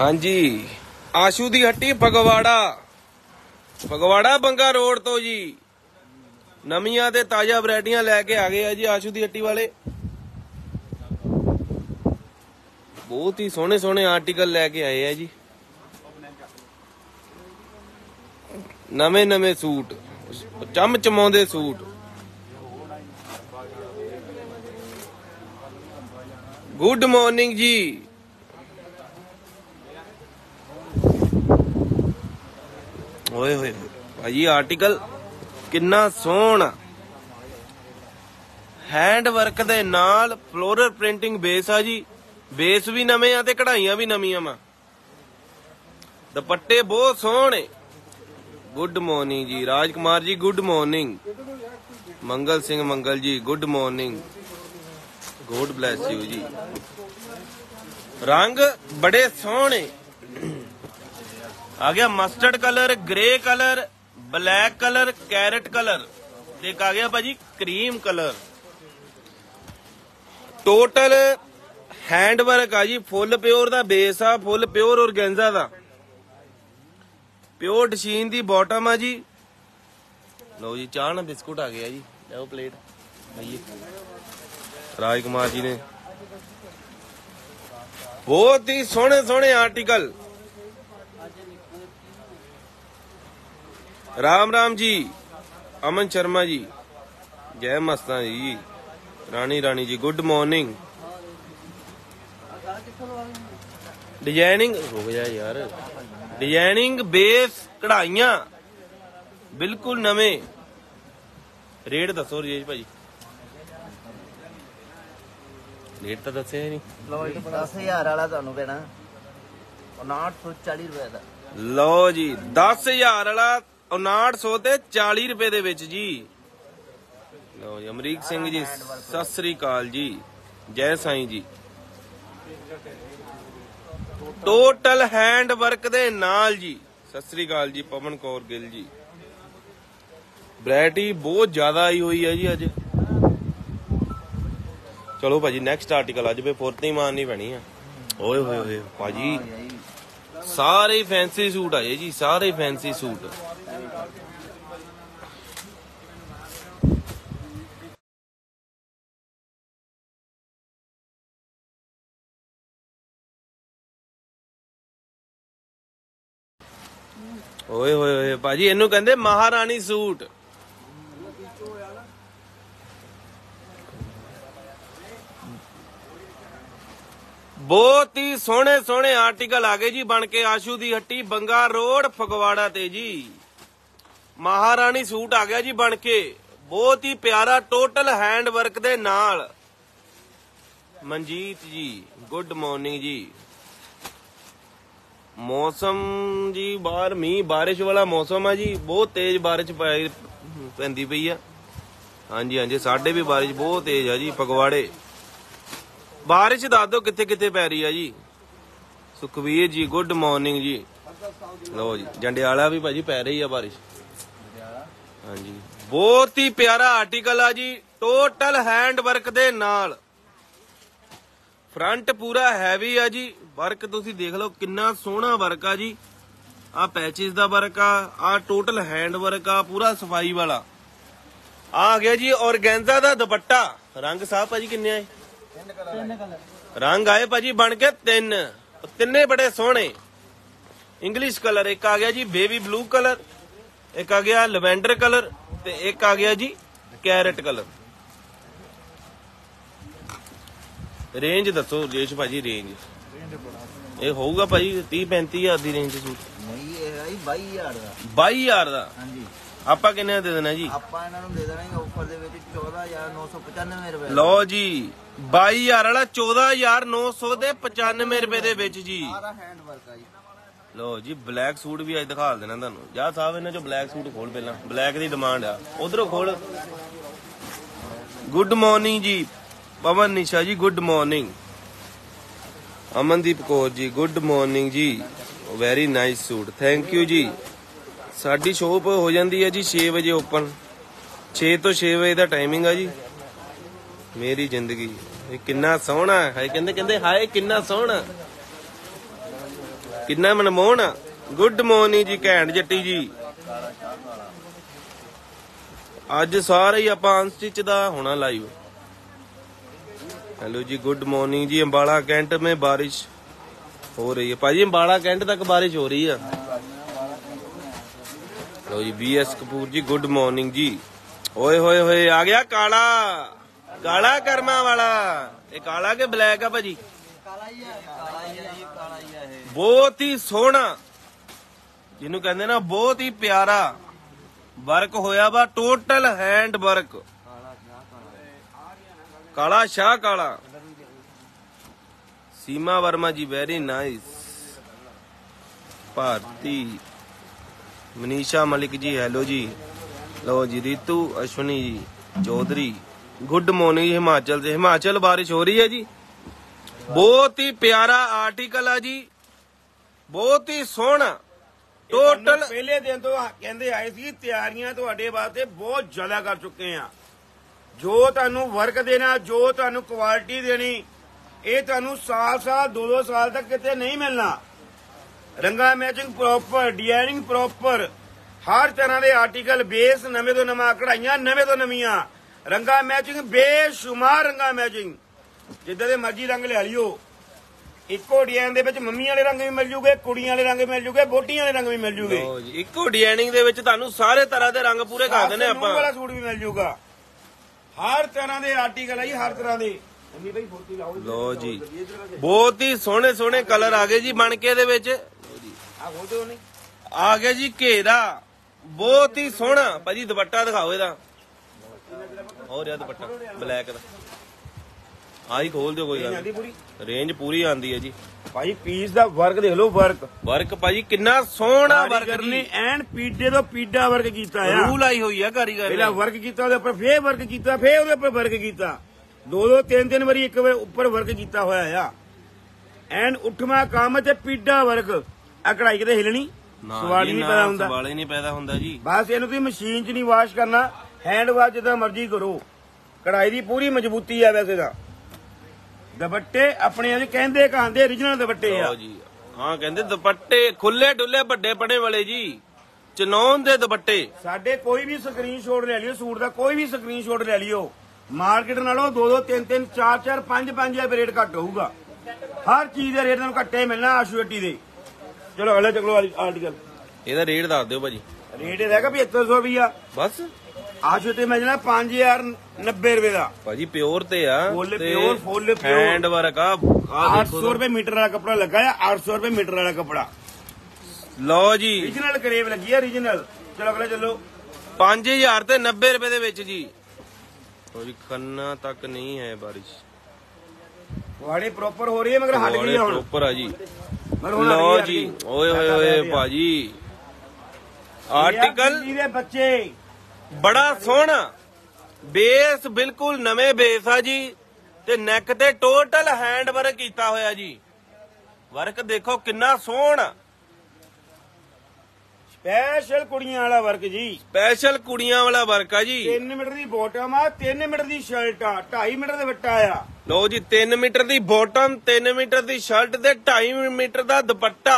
ਹਾਂਜੀ। ਆਸ਼ੂ ਦੀ ਹੱਟੀ ਫਗਵਾੜਾ। ਫਗਵਾੜਾ ਬੰਗਾ ਰੋਡ ਤੋਂ ਜੀ। ਨਵੀਆਂ ਤੇ ਤਾਜ਼ਾ ਵੈਰਾਈਟੀਆਂ ਲੈ ਕੇ ਆ ਗਏ ਆ ਜੀ ਆਸ਼ੂ ਦੀ ਹੱਟੀ ਵਾਲੇ। ਬਹੁਤ ਹੀ ਸੋਹਣੇ ਸੋਹਣੇ ਆਰਟੀਕਲ ਲੈ ਕੇ ਆਏ ਆ ਜੀ। ਨਵੇਂ ਨਵੇਂ ਸੂਟ, ਚਮ ਚਮਾਉਂਦੇ ਸੂਟ। ਗੁੱਡ ਮਾਰਨਿੰਗ ਜੀ। ਓਏ ਹੋਏ ਹੋਏ। ਭਾਜੀ ਆਰਟੀਕਲ ਕਿੰਨਾ ਸੋਹਣਾ ਹੈਂਡ ਵਰਕ ਦੇ ਨਾਲ ਫਲੋਰਲ ਪ੍ਰਿੰਟਿੰਗ ਬੇਸ ਆ ਜੀ। ਬੇਸ ਵੀ ਨਵੇਂ ਆ ਤੇ ਕਢਾਈਆਂ ਵੀ ਨਵੀਆਂ ਵਾ। ਦੁਪੱਟੇ ਬਹੁਤ ਸੋਹਣੇ ਗੁੱਡ ਮਾਰਨਿੰਗ ਜੀ, Rajkumar ji good morning Mangal Singh, Mangal ji good morning god bless you ਜੀ। ਰੰਗ ਬੜੇ ਸੋਹਣੇ ਆ ਗਿਆ mustard colour grey colour black colour carrot colour ਤੇ ਇੱਕ ਆ ਗਿਆ ਭਾਜੀ cream colour total hand work ਆ ਜੀ ਫੁੱਲ ਪਿਓਰ ਦਾ ਬੇਸ ਆ ਫੁੱਲ ਪਿਓਰ ਔਰਗੈਂਜ਼ਾ ਦਾ। ਪਿਓਰ ਡਸ਼ੀਨ ਦੀ ਬਾਟਮ ਆ ਜੀ। ਲਓ ਜੀ ਚਾਹ ਨਾਲ ਬਿਸਕੁਟ ਆ ਗਿਆ ਜੀ। ਲਓ ਪਲੇਟ ਲਈਏ। ਰਾਜਕੁਮਾਰ ਜੀ ਨੇ। ਬਹੁਤ ਹੀ ਸੋਹਣੇ ਸੋਹਣੇ ਆਰਟੀਕਲ ਰਾਮ ਰਾਮ ਜੀ ਅਮਨ ਸ਼ਰਮਾ ਜੀ। ਜੈ ਮਸਤਾਂ ਜੀ। ਰਾਣੀ Rani ji good morning designing ਹੋ ਗਿਆ ਯਾਰ। ਡਿਜ਼ਾਈਨਿੰਗ ਬੇਸ ਕਢਾਈਆਂ। ਬਿਲਕੁਲ ਨਵੇਂ। ਰੇਟ ਦੱਸੋ ਰਜੇਸ਼ ਭਾਜੀ। ਰੇਟ ਤਾਂ ਦੱਸਿਆ ਨਹੀਂ। ਲੋ ਜੀ 10000 ਵਾਲਾ ਤੁਹਾਨੂੰ ਪੈਣਾ 5940 ਰੁਪਏ ਦਾ। ਲਓ ਜੀ 10000 ਵਾਲਾ 5900 ਤੇ 40 ਰੁਪਏ ਦੇ ਵਿੱਚ ਜੀ। ਲਓ ਜੀ, ਅਮਰੀਕ ਸਿੰਘ ਜੀ, ਸਤਿ ਸ੍ਰੀ ਅਕਾਲ ਜੀ। ਜੈ ਸਾਈਂ ਜੀ। ਟੋਟਲ ਹੈਂਡ ਵਰਕ ਦੇ ਨਾਲ ਜੀ। ਸਤਿ ਸ੍ਰੀ ਅਕਾਲ ਜੀ, ਪਵਨ ਕੌਰ ਗਿੱਲ ਜੀ। ਵੈਰਾਈਟੀ ਬਹੁਤ ਜ਼ਿਆਦਾ ਆਈ ਹੋਈ ਹੈ ਜੀ ਅੱਜ। ਚਲੋ ਭਾਜੀ ਨੈਕਸਟ ਆਰਟੀਕਲ ਅੱਜ ਵੀ ਫੁਰਤੀ ਮਾਰਨੀ ਪੈਣੀ ਆ। ਓਏ ਹੋਏ ਹੋਏ, ਭਾਜੀ, ਸਾਰੇ ਫੈਂਸੀ ਸੂਟ ਆਏ ਜੀ, ਸਾਰੇ ਫੈਂਸੀ ਸੂਟ। ਓਏ ਹੋਏ ਹੋਏ, ਭਾਜੀ ਇਹਨੂੰ ਕਹਿੰਦੇ ਮਹਾਰਾਣੀ ਸੂਟ। ਬਹੁਤ ਹੀ ਸੋਹਣੇ ਸੋਹਣੇ ਆਰਟੀਕਲ ਆ ਗਏ ਜੀ ਬਣ ਕੇ ਆਸ਼ੂ ਦੀ ਹੱਟੀ, ਬੰਗਾ ਰੋਡ, ਫਗਵਾੜਾ ਤੇ ਜੀ। ਮਹਾਰਾਣੀ ਸੂਟ ਆ ਗਿਆ ਜੀ ਬਣ ਕੇ। ਬਹੁਤ ਹੀ ਪਿਆਰਾ ਟੋਟਲ ਹੈਂਡ ਵਰਕ ਦੇ ਨਾਲ। ਮਨਜੀਤ ਜੀ ਗੁੱਡ ਮਾਰਨਿੰਗ ਜੀ। ਮੌਸਮ ਜੀ ਬਾਹਰ, ਮੀਂਹ, ਬਾਰਿਸ਼ ਵਾਲਾ ਮੌਸਮ ਆ ਜੀ। ਬਹੁਤ ਤੇਜ਼ ਬਾਰਿਸ਼ ਪੈ- ਪੈਂਦੀ ਪਈ ਆ। ਹਾਂਜੀ ਹਾਂਜੀ, ਸਾਡੇ ਵੀ ਬਾਰਿਸ਼ ਬਹੁਤ ਤੇਜ਼ ਆ ਜੀ, ਫਗਵਾੜੇ। ਬਾਰਿਸ਼ ਦੱਸ ਦਿਓ ਕਿੱਥੇ ਕਿੱਥੇ ਪੈ ਰਹੀ ਆ ਜੀ। ਸੁਖਵੀਰ ਜੀ ਗੁੱਡ ਮਾਰਨਿੰਗ ਜੀ। ਲਓ ਜੀ, ਜੰਡਿਆਲਾ ਵੀ ਭਾਜੀ ਪੈ ਰਹੀ ਆ ਬਾਰਿਸ਼। ਹਾਂਜੀ, ਬਹੁਤ ਹੀ ਪਿਆਰਾ ਆਰਟੀਕਲ ਆ ਜੀ। ਟੋਟਲ ਹੈਂਡ ਵਰਕ ਦੇ ਨਾਲ। ਫਰੰਟ ਪੂਰਾ ਹੈਵੀ ਆ ਜੀ। ਵਰਕ ਤੁਸੀਂ ਦੇਖ ਲਓ ਕਿੰਨਾ ਸੋਹਣਾ ਵਰਕ ਆ ਜੀ। ਆ ਪੈਚਸ ਦਾ ਵਰਕ ਆ ਆ ਟੋਟਲ ਹੈਂਡ ਵਰਕ ਆ, ਪੂਰਾ ਸਫ਼ਾਈ ਵਾਲਾ। ਆ ਗਿਆ ਜੀ ਔਰਗੈਂਜ਼ਾ ਦਾ ਦੁਪੱਟਾ। ਰੰਗ ਸਾਹਿਬ ਭਾਜੀ ਕਿੰਨੇ ਆਏ? ਰੰਗ ਆਏ ਭਾਜੀ ਬਣ ਕੇ ਤਿੰਨ। ਤਿੰਨੇ ਬੜੇ ਸੋਹਣੇ। ਇੰਗਲਿਸ਼ ਕਲਰ ਇੱਕ ਆ ਗਿਆ ਜੀ ਬੇਬੀ ਬਲੂ ਕਲਰ ਇੱਕ ਆ ਗਿਆ ਲਵੈਂਡਰ ਕਲਰ ਤੇ ਇੱਕ ਆ ਗਿਆ ਜੀ ਕੈਰਟ ਕਲਰ ਰੇਂਜ ਦੱਸੋ ਰਜੇਸ਼ ਭਾਜੀ ਰੇਂਜ। ਇਹ ਹੋਊਗਾ ਭਾਜੀ 30 35 ਹਜ਼ਾਰ ਦੀ ਰੇਂਜ ਸੂਟ। ਨਹੀਂ ਇਹ ਹੈ 22000 ਦਾ। 22000 ਦਾ? ਹਾਂਜੀ। ਆਪਾਂ ਕਿੰਨੇ ਦਾ ਦੇਣਾ ਜੀ? ਆਪਾਂ ਇਹਨਾਂ ਨੂੰ ਦੇ ਦੇਣਾਗੇ ਆਫਰ ਦੇ ਵਿੱਚ 14995 ਰੁਪਏ। ਲਓ ਜੀ 22000 ਵਾਲਾ 14900 ਦੇ 95 ਰੁਪਏ ਦੇ ਵਿੱਚ ਜੀ। ਸਾਰਾ ਹੈਂਡ ਵਰਕ ਆ ਜੀ। ਲਓ ਜੀ ਬਲੈਕ ਸੂਟ ਵੀ ਅੱਜ ਦਿਖਾ ਦੇਣਾ ਤੁਹਾਨੂੰ। ਜਾ ਸਾਹਿਬ ਇਹਨਾਂ ਚੋਂ ਬਲੈਕ ਸੂਟ ਖੋਲ ਪਹਿਲਾਂ। ਬਲੈਕ ਦੀ ਡਿਮਾਂਡ ਆ। ਉਧਰੋਂ ਖੋਲ। ਗੁੱਡ ਮਾਰਨਿੰਗ ਜੀ। ਪਵਨ ਨਿਸ਼ਾ ਜੀ good morning Amandeep Kaur ji good morning ਜੀ। Very nice suit thank you ਜੀ। ਸਾਡੀ ਸ਼ੋਪ ਹੋ ਜਾਂਦੀ ਹੈ ਜੀ 6 ਵਜੇ ਓਪਨ 6 ਤੋਂ 6 ਵਜੇ ਦਾ ਟਾਈਮਿੰਗ ਆ ਜੀ। ਮੇਰੀ ਜ਼ਿੰਦਗੀ, ਇਹ ਕਿੰਨਾ ਸੋਹਣਾ ਹੈ। ਕਹਿੰਦੇ ਕਹਿੰਦੇ, ਹਾਏ, ਕਿੰਨਾ ਸੋਹਣਾ। ਕਿੰਨਾ ਮਨਮੋਹਨ ਗੁੱਡ ਮਾਰਨਿੰਗ ਜੀ, ਘੈਂਟ ਜੱਟੀ ਜੀ। ਅੱਜ ਸਾਰੇ ਹੀ ਆਪਾਂ ਅਨਸਟਿਚ ਦਾ ਹੋਣਾ ਲਾਈਵ हेलो जी गुड मॉर्निंग जी अंबाला कैंट में बारिश हो रही है भाजी अंबाला कैंट तक बारिश हो रही है लो जी B S Kapoor ji good morning जी ओए होए होए आ गया काला काला कर्मा वाला ये काला के ब्लैक है भाजी ਕਾਲਾ ਹੀ ਹੈ ਕਾਲਾ ਹੀ ਹੈ ਜੀ ਕਾਲਾ ਹੀ ਹੈ ਇਹ ਬਹੁਤ ਹੀ ਸੋਹਣਾ ਜਿਹਨੂੰ ਕਹਿੰਦੇ ਨਾ ਬਹੁਤ ਹੀ ਪਿਆਰਾ ਵਰਕ ਹੋਇਆ ਵਾ ਟੋਟਲ ਹੈਂਡ ਵਰਕ ਕਾਲਾ ਸ਼ਾਹ ਕਾਲਾ। Seema Verma ji very nice Bharti Manisha Malik ji hello ਜੀ। ਲਓ ਜੀ ਰੀਤੂ ਅਸ਼ਵਨੀ ਜੀ ਚੌਧਰੀ। ਗੁੱਡ ਮਾਰਨਿੰਗ ਹਿਮਾਚਲ ਦੇ। ਹਿਮਾਚਲ ਬਾਰਿਸ਼ ਹੋ ਰਹੀ ਹੈ ਜੀ। ਬਹੁਤ ਹੀ ਪਿਆਰਾ ਆਰਟੀਕਲ ਆ ਜੀ। ਬਹੁਤ ਹੀ ਸੋਹਣਾ। ਟੋਟਲ ਪਹਿਲੇ ਦਿਨ ਤੋਂ ਕਹਿੰਦੇ ਆਏ ਸੀ ਤਿਆਰੀਆਂ ਤੁਹਾਡੇ ਵਾਸਤੇ ਬਹੁਤ ਜ਼ਿਆਦਾ ਕਰ ਚੁੱਕੇ ਆ ਜੋ ਤੁਹਾਨੂੰ ਵਰਕ ਦੇਣਾ ਜੋ ਤੁਹਾਨੂੰ ਕੁਆਲਿਟੀ ਦੇਣੀ ਇਹ ਤੁਹਾਨੂੰ ਸਾਲ ਸਾਲ ਦੋ ਦੋ ਸਾਲ ਤੱਕ ਕਿਤੇ ਨਹੀਂ ਮਿਲਣਾ। ਰੰਗਾ ਮੈਚਿੰਗ ਪ੍ਰੋਪਰ ਡਿਜ਼ਾਈਨਿੰਗ ਪ੍ਰੋਪਰ ਹਰ ਤਰ੍ਹਾਂ ਦੇ ਆਰਟੀਕਲ ਬੇਸ ਨਵੇਂ ਤੋਂ ਨਵਾਂ ਕਢਾਈਆਂ ਨਵੇਂ ਤੋਂ ਨਵੀਆਂ। ਰੰਗਾ ਮੈਚਿੰਗ ਬੇਸ਼ੁਮਾਰ ਰੰਗਾ ਮੈਚਿੰਗ ਜਿੱਦਾਂ ਦੇ ਮਰਜ਼ੀ ਰੰਗ ਲੈ ਲਿਓ। ਇੱਕੋ ਡਿਜ਼ਾਈਨ ਦੇ ਵਿੱਚ ਮੰਮੀ ਵਾਲੇ ਰੰਗ ਵੀ ਮਿਲ ਜੂਗੇ ਕੁੜੀਆਂ ਵਾਲੇ ਰੰਗ ਵੀ ਮਿਲ ਜੂਗੇ ਬੋਟੀਆਂ ਵਾਲੇ ਰੰਗ ਵੀ ਮਿਲ ਜੂਗੇ। ਲਓ ਜੀ ਇੱਕੋ ਡਿਜ਼ਾਈਨਿੰਗ ਦੇ ਵਿੱਚ ਤੁਹਾਨੂੰ ਸਾਰੇ ਤਰ੍ਹਾਂ ਦੇ ਰੰਗ ਪੂਰੇ ਕਰ ਦਿੰਦੇ ਵਾਲਾ ਆਪਾਂ। ਸੂਟ ਵੀ ਮਿਲ ਜੂਗਾ। ਹਰ ਤਰ੍ਹਾਂ ਦੇ ਆਰਟੀਕਲ ਆ ਜੀ ਹਰ ਤਰ੍ਹਾਂ ਦੇ। ਲਓ ਜੀ ਬਹੁਤ ਹੀ ਸੋਹਣੇ ਸੋਹਣੇ ਕਲਰ ਆ ਗਏ ਜੀ ਬਣ ਕੇ ਦੇ ਵਿੱਚ ਆ ਗਿਆ ਜੀ ਘੇਰਾ। ਬਹੁਤ ਹੀ ਸੋਹਣਾ। ਭਾਜੀ ਦੁਪੱਟਾ ਦਿਖਾਓ ਇਹਦਾ। ਹੋਰ ਇਹ ਦੁਪੱਟਾ ਬਲੈਕ ਦਾ। ਆਹੀ ਖੋਲ ਦਿਓ ਕੋਈ ਗੱਲ ਆਂਦੀ ਪੂਰੀ? ਨੀ। ਰੇਂਜ ਪੂਰੀ ਆਂਦੀ ਹੈ ਜੀ। ਭਾਈ ਪੀਸ ਦਾ ਵਰਕ ਦੇਖ ਲਓ ਵਰਕ ਵਰਕ ਭਾਜੀ ਕਿੰਨਾ ਸੋਹਣਾ ਵਰਕ ਨੇ ਐਨ ਪੀਡੇ ਤੋਂ ਪੀਡਾ ਵਰਕ ਕੀਤਾ ਆ। ਰੂਲ ਆਈ ਹੋਈ ਆ ਕਾਰੀਗਰ ਪਹਿਲਾਂ ਨੇ। ਵਰਕ ਕੀਤਾ ਉਹਦੇ ਉੱਪਰ ਫੇਰ ਵਰਕ ਕੀਤਾ ਫੇਰ ਉਹਦੇ ਉੱਪਰ ਵਰਕ ਕੀਤਾ। ਦੋ ਦੋ ਤਿੰਨ ਤਿੰਨ ਵਾਰੀ ਇੱਕ ਵਾਰ ਉੱਪਰ ਵਰਕ ਕੀਤਾ ਹੋਇਆ ਆ। ਐਨ ਉੱਠਵਾ ਕੰਮ ਤੇ ਪੀਡਾ ਵਰਕ ਆ ਕਢਾਈ ਕਿਤੇ ਹਿਲਣੀ? ਸਵਾਲ ਨਹੀਂ ਪੈਦਾ ਹੁੰਦਾ। ਸਵਾਲ ਹੀ ਨਹੀਂ ਪੈਦਾ ਹੁੰਦਾ ਜੀ। ਬਸ ਇਹਨੂੰ ਤੁਸੀਂ ਮਸ਼ੀਨ 'ਚ ਨਹੀਂ ਵਾਸ਼ ਕਰਨਾ। ਹੈਂਡ ਵਾਸ਼ ਜਿੱਦਾਂ ਮਰਜ਼ੀ ਕਰੋ। ਕਢਾਈ ਦੀ ਪੂਰੀ ਮਜ਼ਬੂਤੀ ਆ ਵੈਸੇ ਤਾਂ। ਦੁਪੱਟੇ ਆਪਣੇ ਅੱਜ ਕਹਿੰਦੇ ਕਹਾਂਦੇ origignal ਦੁਪੱਟੇ ਆ। ਲਓ ਜੀ। ਹਾਂ ਕਹਿੰਦੇ ਦੁਪੱਟੇ ਖੁੱਲੇ ਡੁੱਲੇ ਵੱਡੇ ਪੜੇ ਵਾਲੇ ਜੀ। ਚਨੌਨ ਦੇ ਦੁਪੱਟੇ। ਸਾਡੇ ਕੋਈ ਵੀ ਸਕਰੀਨਸ਼ਾਟ ਲੈ ਲਿਓ ਸੂਟ ਦਾ ਕੋਈ ਵੀ ਸਕਰੀਨਸ਼ਾਟ ਲੈ ਲਿਓ। ਮਾਰਕੀਟ ਨਾਲੋਂ 2 2 3 3 4 4 5 5 ਹਜ਼ਾਰ ਰੇਟ ਘੱਟ ਹੋਊਗਾ। ਹਰ ਚੀਜ਼ ਦੇ ਰੇਟ ਤੁਹਾਨੂੰ ਘੱਟੇ ਮਿਲਣਾ ਆਸ਼ੂਟੀ ਦੇ। ਚਲੋ ਅਗਲੇ ਚਕਲੋ ਆਰਟੀਕਲ ਇਹਦਾ ਰੇਟ ਦੱਸ ਦਿਓ ਭਾਜੀ। ਰੇਟ ਇਹ ਹੈਗਾ 7500 ਰੁਪਈਆ ਬਸ। ਆਸ਼ੂਟੀ ਮਿਲ ਜਾਣਾ 5090 ਰੁਪਏ ਦਾ। ਭਾਜੀ ਪਿਓਰ ਤੇ ਆ full pure, full pure। Hand work ਆ ਆ 800 ਰੁਪਏ ਮੀਟਰ ਵਾਲਾ ਕੱਪੜਾ ਲੱਗਾ ਆ 800 ਰੁਪਏ ਮੀਟਰ ਵਾਲਾ ਕੱਪੜਾ। ਲਓ ਜੀ। Origignal ਕਰੇਵ ਲੱਗੀ ਆ origignal ਚਲੋ ਅਗਲੇ ਚੱਲੋ। 5000 ਤੇ 90 ਰੁਪਏ ਦੇ ਵਿੱਚ ਜੀ। ਜੀ ਖੰਨਾ ਤੱਕ ਨਹੀਂ ਹੈ ਬਾਰਿਸ਼। ਤੁਹਾਡੇ ਪ੍ਰੋਪਰ ਹੋ ਰਹੀ ਹੈ ਮਗਰ ਹਟ ਗਈ ਆ ਹੁਣ। ਪ੍ਰੋਪਰ ਆ ਜੀ। ਲਓ ਜੀ। ਓਏ ਹੋਏ ਹੋਏ ਭਾਜੀ। ਆਰਟੀਕਲ ਦਿੱਲੀ ਦੇ ਬੱਚੇ। ਬੜਾ ਸੋਹਣਾ। ਬੇਸ ਬਿਲਕੁਲ ਨਵੇਂ ਬੇਸ ਆ ਜੀ ਤੇ ਨੈਕ ਤੇ ਟੋਟਲ ਹੈਂਡ ਵਰਕ ਕੀਤਾ ਹੋਇਆ ਜੀ। ਵਰਕ ਦੇਖੋ ਕਿੰਨਾ ਸੋਹਣਾ। ਸਪੈਸ਼ਲ ਕੁੜੀਆਂ ਵਾਲਾ ਵਰਕ ਜੀ। ਸਪੈਸ਼ਲ ਕੁੜੀਆਂ ਵਾਲਾ ਵਰਕ ਆ ਜੀ। 3 ਮੀਟਰ ਦੀ ਬੋਟਮ ਆ 3 ਮੀਟਰ ਦੀ ਸ਼ਰਟ ਆ 2.5 ਮੀਟਰ ਦੇ ਵੱਟਾ ਆ। ਲਓ ਜੀ 3 ਮੀਟਰ ਦੀ ਬਾਟਮ 3 ਮੀਟਰ ਦੀ ਸ਼ਰਟ ਤੇ 2.5 ਮੀਟਰ ਦਾ ਦੁਪੱਟਾ।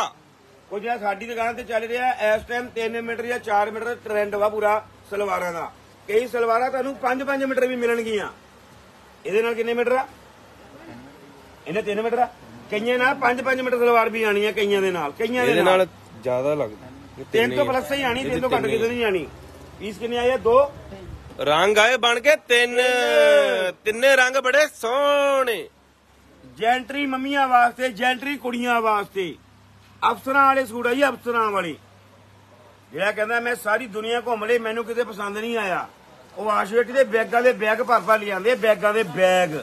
ਉਹ ਜਿਹੜਾ ਸਾਡੀ ਦੁਕਾਨ ਤੇ ਚੱਲ ਰਿਹਾ ਇਸ ਟਾਈਮ 3 ਮੀਟਰ ਜਾਂ 4 ਮੀਟਰ ਦਾ ਟ੍ਰੈਂਡ ਵਾ ਪੂਰਾ। ਸਲਵਾਰਾਂ ਦਾ। ਕਈ ਸਲਵਾਰਾਂ ਤੁਹਾਨੂੰ 5-5 ਮੀਟਰ ਵੀ ਮਿਲਣਗੀਆਂ। ਇਹਦੇ ਨਾਲ ਕਿੰਨੇ ਮੀਟਰ ਆ? ਇਹਨੇ 3 ਮੀਟਰ ਆ। ਕਈਆਂ ਨਾਲ 5-5 ਮੀਟਰ ਸਲਵਾਰ ਵੀ ਆਣੀ ਆ ਕਈਆਂ ਦੇ ਨਾਲ। ਕਈਆਂ ਇਹਦੇ ਦੇ ਨਾਲ। ਨਾਲ ਜ਼ਿਆਦਾ ਲੱਗਦਾ। ਤਿੰਨ ਤੋਂ ਪਲੱਸ ਹੀ ਆਣੀ ਤਿੰਨ ਤੋਂ ਘੱਟ ਕਿਤੇ ਨਹੀਂ ਆਣੀ ਪੀਸ ਕਿੰਨੇ ਆਏ ਆ? ਦੋ। ਰੰਗ ਆਏ ਬਣ ਕੇ ਤਿੰਨ। ਤਿੰਨੇ। ਰੰਗ ਬੜੇ ਸੋਹਣੇ। ਜੈਂਟਰੀ ਮੰਮੀਆਂ ਵਾਸਤੇ ਜੈਂਟਰੀ ਕੁੜੀਆਂ ਵਾਸਤੇ। ਅਫਸਰਾਂ ਵਾਲੇ ਸੂਟ ਆ ਜੀ ਅਫਸਰਾਂ ਵਾਲੇ। ਜਿਹੜਾ ਕਹਿੰਦਾ ਮੈਂ ਸਾਰੀ ਦੁਨੀਆ ਘੁੰਮ ਲਈ ਮੈਨੂੰ ਕਿਤੇ ਪਸੰਦ ਨਹੀਂ ਆਇਆ। ਉਹ ਆਸ਼ਵੇਟ ਦੇ ਬੈਗਾਂ ਦੇ ਬੈਗ ਭਰ ਭਰ ਲਿਆਂਦੇ ਬੈਗਾਂ ਦੇ ਬੈਗ।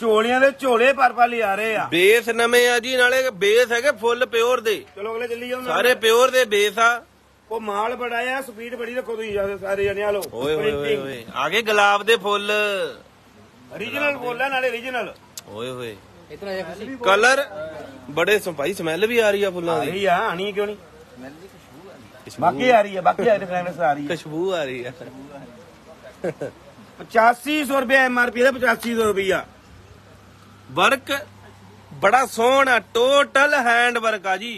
ਝੋਲੀਆਂ ਦੇ ਝੋਲੇ ਭਰ ਭਰ ਲਿਆ ਰਹੇ ਆ। ਬੇਸ ਨਵੇਂ ਆ ਜੀ ਨਾਲੇ ਬੇਸ ਹੈਗੇ ਫੁੱਲ ਪਿਓਰ ਦੇ। ਚਲੋ ਅਗਲੇ ਚੱਲੀ ਜਾਓ ਨਾਲ। ਸਾਰੇ ਪਿਓਰ ਦੇ ਬੇਸ ਆ। ਉਹ ਮਾਲ ਬੜਾ ਆ ਸਪੀਡ ਬੜੀ ਰੱਖੋ ਤੁਸੀਂ ਜ਼ਿਆਦਾ ਸਾਰੇ ਜਣੇ ਆ ਲੋ ਓਏ ਹੋਏ ਹੋਏ ਹੋਏ ਆਗੇ ਗੁਲਾਬ ਦੇ ਫੁੱਲ। ਰੀਜਨਲ ਬੋਲਾਂ ਨਾਲੇ ਰੀਜਨਲ ਓਏ ਹੋਏ ਕਲਰ ਬੜੇ ਸੰਭਾਈ ਸਮੈਲ ਵੀ ਆ ਰਹੀ ਆ ਫੁੱਲਾਂ ਦੀ। ਰਹੀ ਆ ਆਣੀ ਕਿਉਂ ਨਹੀਂ? ਬਾਕੀ ਆ ਰਹੀ ਹੈ ਬਾਕੀ ਆ ਰਹੀ ਆ ਰਹੀ ਹੈ। ਖੁਸ਼ਬੂ ਆ ਰਹੀ ਆ 8500 ਰੁਪਏ ਐਮਆਰਪੀ ਦਾ 8500 ਰੁਪਇਆ ਵਰਕ ਬੜਾ ਸੋਹਣਾ ਟੋਟਲ ਹੈਂਡ ਵਰਕ ਆ ਜੀ।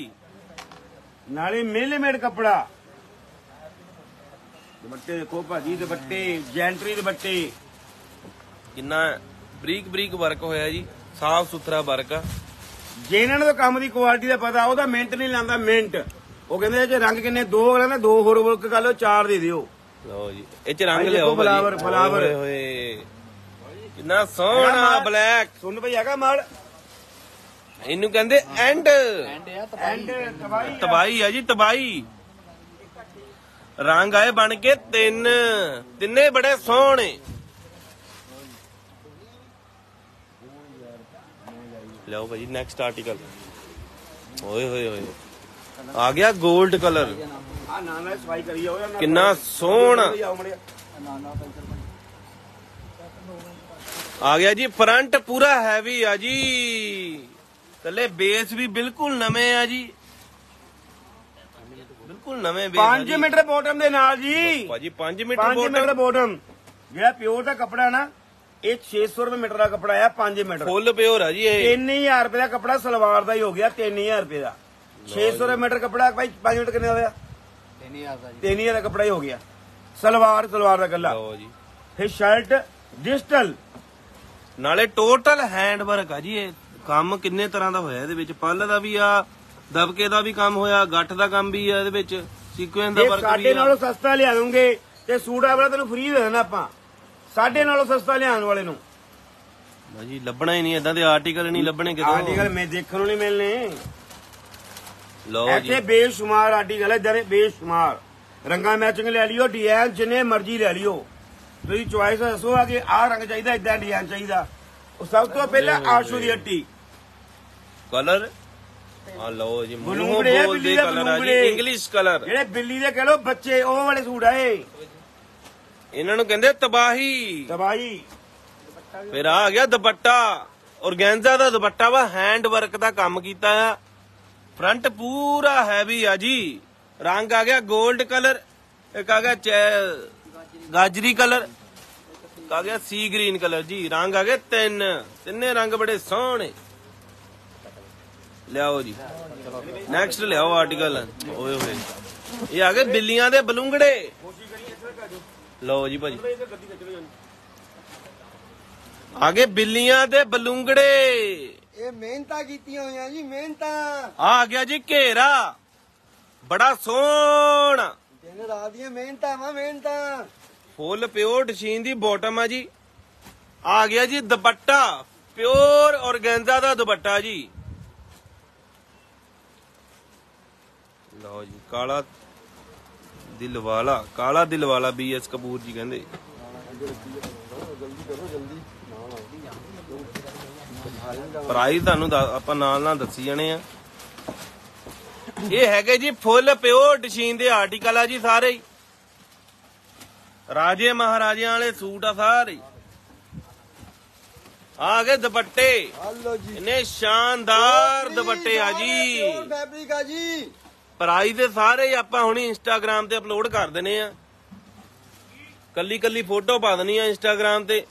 ਨਾਲੇ ਮਿਲੀਮੇਡ ਕੱਪੜਾ। ਦੁਪੱਟੇ ਦੇਖੋ ਭਾਜੀ ਦੁਪੱਟੇ ਜੈਂਟਰੀ ਦੁਪੱਟੇ। ਕਿੰਨਾ ਬਰੀਕ ਬਰੀਕ ਵਰਕ ਹੋਇਆ ਜੀ ਸਾਫ਼ ਸੁਥਰਾ ਵਰਕ ਆ। ਜੇ ਇਹਨਾਂ ਨੂੰ ਕੰਮ ਦੀ ਕੁਆਲਿਟੀ ਦਾ ਪਤਾ ਉਹਦਾ ਮਿੰਟ ਨਹੀਂ ਲਾਂਦਾ ਮਿੰਟ ਉਹ ਕਹਿੰਦੇ ਜੇ ਰੰਗ ਕਿੰਨੇ ਦੋ ਕਹਿੰਦਾ ਦੋ ਹੋਰ ਵਰਕ ਕਰ ਲਓ ਚਾਰ ਦੇ ਦਿਓ। ਲਓ ਜੀ ਇਹ ਚ ਰੰਗ ਲਿਆਓ। ਓਏ ਹੋਏ। ਕਿੰਨਾ ਸੋਹਣਾ ਬਲੈਕ ਸੁਣ ਭਈ ਹੈਗਾ ਮਾਲ। ਇਹਨੂੰ ਕਹਿੰਦੇ ਐਂਡ ਐਂਡ ਤਬਾਈ ਤਬਾਈ ਆ। ਜੀ ਤਬਾਈ ਰੰਗ ਆਏ ਬਣ ਕੇ ਤਿੰਨ। ਤਿੰਨੇ ਬੜੇ ਸੋਹਣੇ। ਲਓ ਭਾਜੀ ਨੈਕਸਟ ਆਰਟੀਕਲ ਓਏ ਹੋਏ ਹੋਏ। ਆ ਗਿਆ 골ਡ ਕਲਰ। ਆ ਨਾ ਨਾ ਸਫ਼ਾਈ ਕਰੀ ਜਾਓ ਯਾਰ, ਨਾ ਕਿੰਨਾ ਸੋਹਣਾ। ਆ ਗਿਆ ਜੀ ਫਰੰਟ ਪੂਰਾ ਹੈਵੀ ਆ ਜੀ। ਥੱਲੇ ਬੇਸ ਵੀ ਬਿਲਕੁਲ ਨਵੇਂ ਆ ਜੀ। ਬਿਲਕੁਲ ਨਵੇਂ ਬੇਸ 5 ਮੀਟਰ ਬੋਟਮ ਦੇ ਨਾਲ ਜੀ। ਭਾਜੀ 5 ਮੀਟਰ 5 ਬੋਟਮ ਮੀਟਰ ਬੋਟਮ ਜਿਹੜਾ ਪਿਓਰ ਦਾ ਕੱਪੜਾ ਨਾ ਇਹ 600 ਰੁਪਏ ਮੀਟਰ ਦਾ ਕੱਪੜਾ ਆ 5 ਮੀਟਰ। ਫੁੱਲ ਪਿਓਰ ਆ ਜੀ ਇਹ। 3000 ਰੁਪਏ ਦਾ ਕੱਪੜਾ ਸਲਵਾਰ ਦਾ ਹੀ ਹੋ ਗਿਆ 3000 ਰੁਪਏ ਦਾ। 600 ਰੁਪਏ ਮੀਟਰ ਕੱਪੜਾ ਭਾਈ 5 ਮੀਟਰ ਕਿੰਨੇ ਦਾ ਹੋਇਆ? 3000 ਦਾ ਕੱਪੜਾ ਹੀ ਹੋ ਗਿਆ। ਸਲਵਾਰ ਸਲਵਾਰ ਦਾ ਗੱਲਾ। ਲਓ ਜੀ। ਫਿਰ ਸ਼ਰਟ ਡਿਜੀਟਲ ਨਾਲੇ ਟੋਟਲ ਹੈਂਡ ਵਰਕ ਆ ਜੀ ਇਹ। ਕੰਮ ਕਿੰਨੇ ਤਰ੍ਹਾਂ ਦਾ ਹੋਇਆ ਇਹਦੇ ਵਿੱਚ? ਪੱਲ ਦਾ ਵੀ ਆ ਦਬਕੇ ਦਾ ਵੀ ਕੰਮ ਹੋਇਆ ਗੱਠ ਦਾ ਕੰਮ ਵੀ ਆ ਇਹਦੇ ਵਿੱਚ। ਸੀਕੁਐਂਸ ਦਾ ਵਰਕ ਵੀ ਸਾਡੇ ਨਾਲੋਂ ਸਸਤਾ ਲਿਆ ਦੂੰਗੇ ਤੇ ਸੂਟ ਆਪਣਾ ਤੈਨੂੰ ਫ੍ਰੀ ਦੇ ਦੇਣਾ ਆਪਾਂ। ਸਾਡੇ ਨਾਲੋਂ ਸਸਤਾ ਲਿਆਉਣ ਵਾਲੇ ਨੂੰ। ਭਾਜੀ ਲੱਭਣਾ ਹੀ ਨਹੀਂ ਇਦਾਂ ਦੇ ਆਰਟੀਕਲ ਨਹੀਂ ਲੱਭਣੇ ਕਿਤੋਂ। ਆਰਟੀਕਲ ਮੈਂ ਦੇਖਣ ਨੂੰ ਨਹੀਂ ਮਿਲਨੇ ਲਓ ਜੀ। ਇੱਥੇ ਬੇਸ਼ੁਮਾਰ ਆਰਟੀਕਲ ਹੈ ਜਿਹੜੇ ਬੇਸ਼ੁਮਾਰ। ਰੰਗਾਂ ਮੈਚਿੰਗ ਲੈ ਲਿਓ ਡਿਜ਼ਾਈਨ ਜਿੰਨੇ ਮਰਜ਼ੀ ਲੈ ਲਿਓ। ਤੁਸੀਂ ਚੁਆਇਸ ਦੱਸੋ ਆ ਕਿ ਆਹ ਰੰਗ ਚਾਹੀਦਾ ਇਦਾਂ ਡਿਜ਼ਾਈਨ ਚਾਹੀਦਾ। ਉਹ ਸਭ ਤੋਂ ਪਹਿਲਾਂ ਆਸ਼ੂ ਦੀ ਹੱਟੀ। ਕਲਰ? ਆ ਲਓ ਜੀ ਆ, ਬੋਲਦੇ ਬਿੱਲੀ ਦਾ ਕਲਰ ਆ ਜੀ। English colour. ਜਿਹੜੇ ਬਿੱਲੀ ਦੇ ਕਹ ਲੋ ਬੱਚੇ ਉਹ ਵਾਲੇ ਸੂਟ ਆਏ ਇਹਨਾਂ ਨੂੰ ਕਹਿੰਦੇ ਤਬਾਹੀ। ਤਬਾਈ ਫਿਰ ਆ ਗਿਆ ਦੁਪੱਟਾ। ਔਰਗੈਂਜ਼ਾ ਦਾ ਦੁਪੱਟਾ ਵਾ ਹੈਂਡ ਵਰਕ ਦਾ ਕੰਮ ਕੀਤਾ ਆ। ਫਰੰਟ ਪੂਰਾ ਹੈਵੀ ਆ ਜੀ। ਰੰਗ ਆ ਗਿਆ 골ਡ ਕਲਰ, ਇੱਕ ਆ ਗਿਆ ਗਾਜਰੀ ਕਲਰ ਆ ਗਿਆ ਸੀ ਗ੍ਰੀਨ ਕਲਰ ਜੀ। ਰੰਗ ਆ ਗਏ ਤਿੰਨ। ਤਿੰਨੇ ਰੰਗ ਬੜੇ ਸੋਹਣੇ। ਲਿਆਓ ਜੀ। ਨੈਕਸਟ ਲਿਆਓ ਆਰਟੀਕਲ ਓਏ ਹੋਏ। ਇਹ ਆ ਗਏ ਬਿੱਲੀਆਂ ਦੇ ਬਲੂੰਗੜੇ। ਲਓ ਜੀ ਭਾਜੀ। ਆ ਗਏ ਬਿੱਲੀਆਂ ਦੇ ਬਲੂੰਗੜੇ। ਇਹ ਮਿਹਨਤਾਂ ਕੀਤੀਆਂ ਹੋਈਆਂ ਜੀ ਮਿਹਨਤਾਂ। ਆ ਗਿਆ ਜੀ ਘੇਰਾ। ਬੜਾ ਸੋਹਣਾ। ਦਿਨ ਰਾਤ ਦੀਆਂ ਮਿਹਨਤਾਂ ਵਾ ਮਿਹਨਤਾਂ। ਫੁੱਲ ਪਿਓਰ ਡਸ਼ੀਨ ਦੀ ਬਾਟਮ ਆ ਜੀ। ਆ ਗਿਆ ਜੀ ਦੁਪੱਟਾ ਪਿਓਰ ਔਰਗੈਂਜ਼ਾ ਦਾ ਦੁਪੱਟਾ ਜੀ। ਲਓ ਜੀ ਕਾਲਾ ਦਿਲ ਵਾਲਾ ਕਾਲਾ ਦਿਲ ਵਾਲਾ ਬੀਐਸ ਕਪੂਰ ਜੀ ਕਹਿੰਦੇ। ਪ੍ਰਾਈਸ ਤੁਹਾਨੂੰ ਆਪਾਂ ਨਾਲ ਨਾਲ ਦੱਸੀ ਜਾਣੇ ਆ। ਇਹ ਹੈਗੇ ਜੀ ਫੁੱਲ ਪਿਓਰ ਡਸ਼ੀਨ ਦੇ ਆਰਟੀਕਲ ਆ ਜੀ ਸਾਰੇ ਹੀ। ਰਾਜੇ ਮਹਾਰਾਜਿਆਂ ਵਾਲੇ ਸੂਟ ਆ ਸਾਰੇ। ਆ ਗਏ ਦੁਪੱਟੇ। ਹਲੋ ਜੀ। ਇਹਨੇ ਸ਼ਾਨਦਾਰ ਦੁਪੱਟੇ ਆ ਜੀ। ਫੈਬਰਿਕ ਆ ਜੀ। ਪ੍ਰਾਈਸ ਦੇ ਸਾਰੇ ਆਪਾਂ ਹੁਣੀ ਇੰਸਟਾਗ੍ਰam ਤੇ ਅਪਲੋਡ ਕਰ ਦਿੰਨੇ ਆ। ਕੱਲੀ ਕੱਲੀ ਫੋਟੋ ਪਾ ਦੇਣੀ ਆ ਇੰਸਟਾਗ੍ਰam ਤੇ।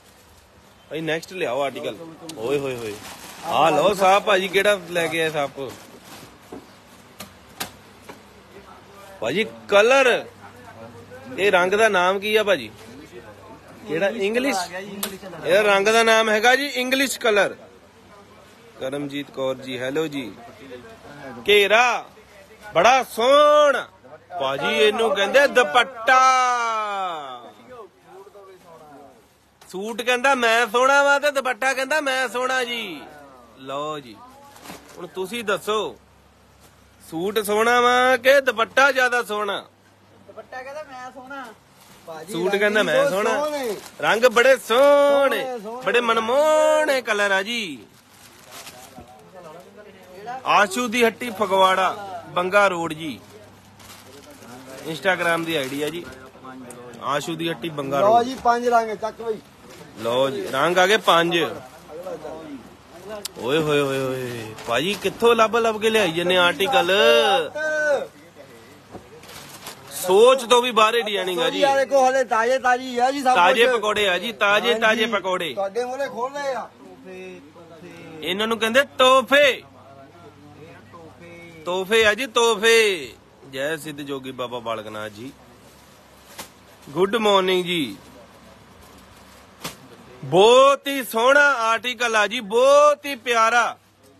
ਭਾਈ ਨੈਕਸਟ ਲਿਆਓ ਆਰਟੀਕਲ ਓਏ ਹੋਏ ਹੋਏ। ਆ ਲਓ ਸਾਹਿਬ ਭਾਜੀ, ਕਿਹੜਾ ਲੈ ਕੇ ਆਏ ਸਾਪ ਭਾਜੀ ਕਲਰ ਇਹ ਰੰਗ ਦਾ ਨਾਮ ਕੀ ਆ ਭਾਜੀ? ਕਿਹੜਾ? ਇੰਗਲਿਸ਼ ਇਹ ਰੰਗ ਦਾ ਨਾਮ ਹੈਗਾ ਜੀ English colour Karamjit Kaur ji hello ਜੀ। ਘੇਰਾ। ਬੜਾ ਸੋਹਣਾ। ਭਾਜੀ, ਇਹਨੂੰ ਕਹਿੰਦੇ ਦੁਪੱਟਾ। ਸੂਟ ਕਹਿੰਦਾ ਮੈਂ ਸੋਹਣਾ ਵਾ ਤੇ ਦੁਪੱਟਾ ਕਹਿੰਦਾ ਮੈਂ ਸੋਹਣਾ ਜੀ। ਲਓ ਜੀ। ਹੁਣ ਤੁਸੀਂ ਦੱਸੋ ਸੂਟ ਸੋਹਣਾ ਵਾ ਕਿ ਦੁਪੱਟਾ ਜ਼ਿਆਦਾ ਸੋਹਣਾ? ਦੁਪੱਟਾ ਕਹਿੰਦਾ ਮੈਂ ਸੋਹਣਾ। ਸੂਟ ਕਹਿੰਦਾ ਮੈਂ ਸੋਹਣਾ। ਰੰਗ ਬੜੇ ਸੋਹਣੇ। ਬੜੇ ਮਨਮੋਹਣੇ ਕਲਰ ਆ ਜੀ। ਆਸ਼ੂ ਦੀ ਹੱਟੀ ਫਗਵਾੜਾ ਬੰਗਾ ਰੋਡ ਜੀ। ਇੰਸਟਾਗ੍ਰam ਦੀ ਆਈਡੀ ਆ ਜੀ। ਆਸ਼ੂ ਦੀ ਹੱਟੀ ਬੰਗਾ ਲਓ ਰੋਡ। ਜੀ ਪੰਜ ਰੰਗ ਚੱਕ ਬਈ। ਲਓ ਜੀ ਰੰਗ ਆ ਗਏ ਪੰਜ। ਓਏ ਹੋਏ ਹੋਏ ਹੋਏ ਭਾਜੀ ਕਿੱਥੋਂ ਲੱਭ ਲੱਭ ਕੇ ਲਿਆਈ ਜੰਨੇ ਆਰਟੀਕਲ ਸੋਚ ਤੋਂ ਵੀ ਬਾਹਰੇ ਡਿਜ਼ਾਈਨਿੰਗ ਆ ਜੀ। ਆ ਦੇਖੋ ਹਲੇ ਤਾਜ਼ੇ ਤਾਜੀ ਆ ਜੀ ਸਭ ਤਾਜੇ। ਪਕੌੜੇ ਆ ਜੀ ਤਾਜੇ ਤਾਜੇ ਪਕੌੜੇ। ਤੁਹਾਡੇ ਮੂਹਰੇ ਖੋਲ ਰਹੇ ਆ। ਇਹਨਾਂ ਨੂੰ ਕਹਿੰਦੇ ਤੋਹਫੇ। ਤੋਹਫੇ ਆ ਜੀ ਤੋਹਫੇ। ਜੈ ਸਿੱਧ ਜੋਗੀ ਬਾਬਾ ਬਾਲਕਨਾਥ ਜੀ। ਗੁੱਡ ਮਾਰਨਿੰਗ ਜੀ। ਬਹੁਤ ਹੀ ਸੋਹਣਾ ਆਰਟੀਕਲ ਆ ਜੀ, ਬਹੁਤ ਹੀ ਪਿਆਰਾ।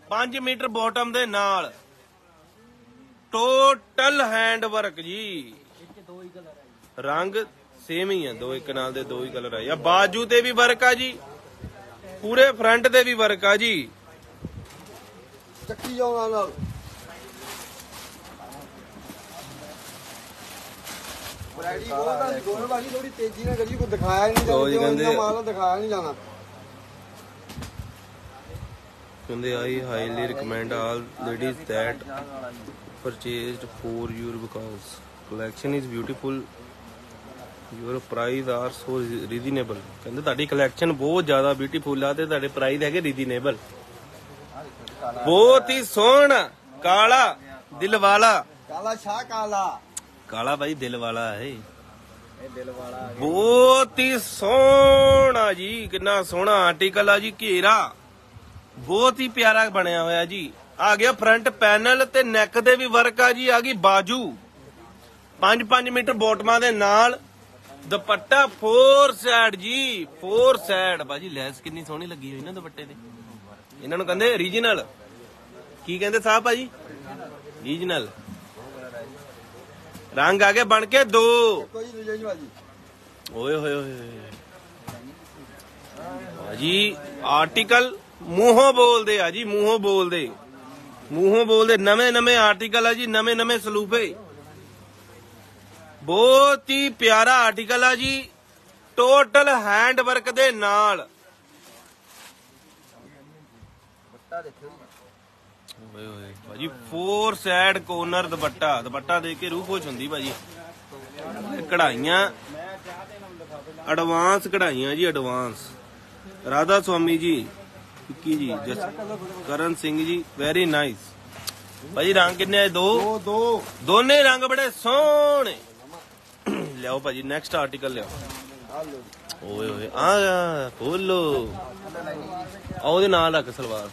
5 ਮੀਟਰ ਬਾਟਮ ਦੇ ਨਾਲ। ਟੋਟਲ ਹੈਂਡ ਵਰਕ ਜੀ। ਰੰਗ ਸੇਮ ਹੀ ਆ, ਦੋ ਇੱਕ ਨਾਲ ਦੇ ਦੋ ਹੀ ਕਲਰ ਆ। ਜਾਂ ਬਾਜੂ ਤੇ ਵੀ ਵਰਕ ਆ ਜੀ। ਪੂਰੇ ਫਰੰਟ ਤੇ ਵੀ ਵਰਕ ਆ ਜੀ। ਚੱਕੀ ਜਾਉਣਾ ਨਾਲ। ਵੈਰਾਈਟੀ ਬਹੁਤ ਆ ਗੋਲ ਵਾਲੀ ਥੋੜੀ ਤੇਜ਼ੀ ਨਾਲ ਕਰੀ ਕੋਈ ਦਿਖਾਇਆ ਹੀ ਨਹੀਂ ਲਓ ਜੀ ਜਾਂਦਾ ਕਹਿੰਦੇ- ਮਾਲ ਆ, ਦਿਖਾਇਆ ਨਹੀਂ ਜਾਣਾ। ਕਹਿੰਦੇ I highly recommend all ladies that purchased for your because collection is beautiful. Your price are so reasonable. ਕਹਿੰਦੇ ਤੁਹਾਡੀ ਕਲੈਕਸ਼ਨ ਬਹੁਤ ਜ਼ਿਆਦਾ ਬਿਊਟੀਫੁਲ ਆ ਤੇ ਤੁਹਾਡੇ ਪ੍ਰਾਈਸ ਹੈਗੇ ਰੀਜ਼ਨੇਬਲ ਬਹੁਤ ਹੀ ਸੋਹਣਾ ਕਾਲਾ ਦਿਲ ਵਾਲਾ। ਕਾਲਾ ਸ਼ਾਹ ਕਾਲਾ। ਕਾਲਾ ਭਾਈ ਦਿਲ ਵਾਲਾ ਹੈ। ਬਹੁਤ ਹੀ ਸੋਹਣਾ ਜੀ ਕਿੰਨਾ ਸੋਹਣਾ ਆਰਟੀਕਲ ਆ ਜੀ ਘੇਰਾ। ਬਹੁਤ ਹੀ ਪਿਆਰਾ ਬਣਿਆ ਹੋਇਆ ਜੀ। ਆ ਗਿਆ ਫਰੰਟ ਪੈਨਲ ਤੇ ਨੈਕ ਤੇ ਵੀ ਵਰਕ ਆ ਜੀ ਆ ਗਈ ਬਾਜੂ। 5-5 ਮੀਟਰ ਬੋਟਮਾਂ ਦੇ ਨਾਲ। ਦੁਪੱਟਾ 4 ਸਾਈਡ ਜੀ 4 ਸਾਈਡ ਬਾਜੀ ਲੈਸ ਕਿੰਨੀ ਸੋਹਣੀ ਲੱਗੀ ਹੋਈ ਨਾ ਦੁਪੱਟੇ ਤੇ। ਇਹਨਾਂ ਨੂੰ ਕਹਿੰਦੇ ਰੀਜਨਲ ਕੀ ਕਹਿੰਦੇ ਸਾਹਿਬ ਭਾਜੀ? ਰੀਜਨਲ ਰੰਗ ਆ ਗਏ ਬਣ ਕੇ ਦੋ। ਕੋਈ ਨਹੀਂ ਜੀ ਬਾਜੀ ਓਏ ਹੋਏ ਹੋਏ ਭਾਜੀ ਆਰਟੀਕਲ ਮੂੰਹੋਂ ਬੋਲਦੇ ਆ ਜੀ ਮੂੰਹੋਂ ਬੋਲਦੇ। ਮੂੰਹੋਂ ਬੋਲਦੇ ਨਵੇਂ ਨਵੇਂ ਆਰਟੀਕਲ ਆ ਜੀ ਨਵੇਂ ਨਵੇਂ ਸਲੂਫੇ। ਬਹੁਤ ਹੀ ਪਿਆਰਾ ਆਰਟੀਕਲ ਆ ਜੀ ਟੋਟਲ ਹੈਂਡ ਵਰਕ ਦੇ ਨਾਲ। ਬੱਟਾ ਦੇਖਿਓ ਓਏ ਭਾਜੀ four side corner dupatta dupatta ਦੇ ਕੇ ਰੂਹ ਖੁਸ਼ ਹੁੰਦੀ ਭਾਜੀ। ਕਢਾਈਆਂ ਐਡਵਾਂਸ ਕਢਾਈਆਂ ਜੀ ਐਡਵਾਂਸ ਰਾਧਾ ਸੁਆਮੀ ਜੀ ਵਿੱਕੀ ਜੀ ਕਰਨ ਸਿੰਘ ਜੀ ਵੈਰੀ ਨਾਈਸ ਭਾਜੀ ਰੰਗ ਕਿੰਨੇ ਆਏ ਦੋ? ਦੋ ਦੋਨੇ ਰੰਗ ਬੜੇ ਸੋਹਣੇ। ਲਿਆਓ ਭਾਜੀ ਨੈਕਸਟ ਆਰਟੀਕਲ ਲਿਆਓ। ਓਏ ਓਏ ਆ ਖੋਲੋ। ਆ ਉਹਦੇ ਨਾਲ ਰੱਖ ਸਲਵਾਰ।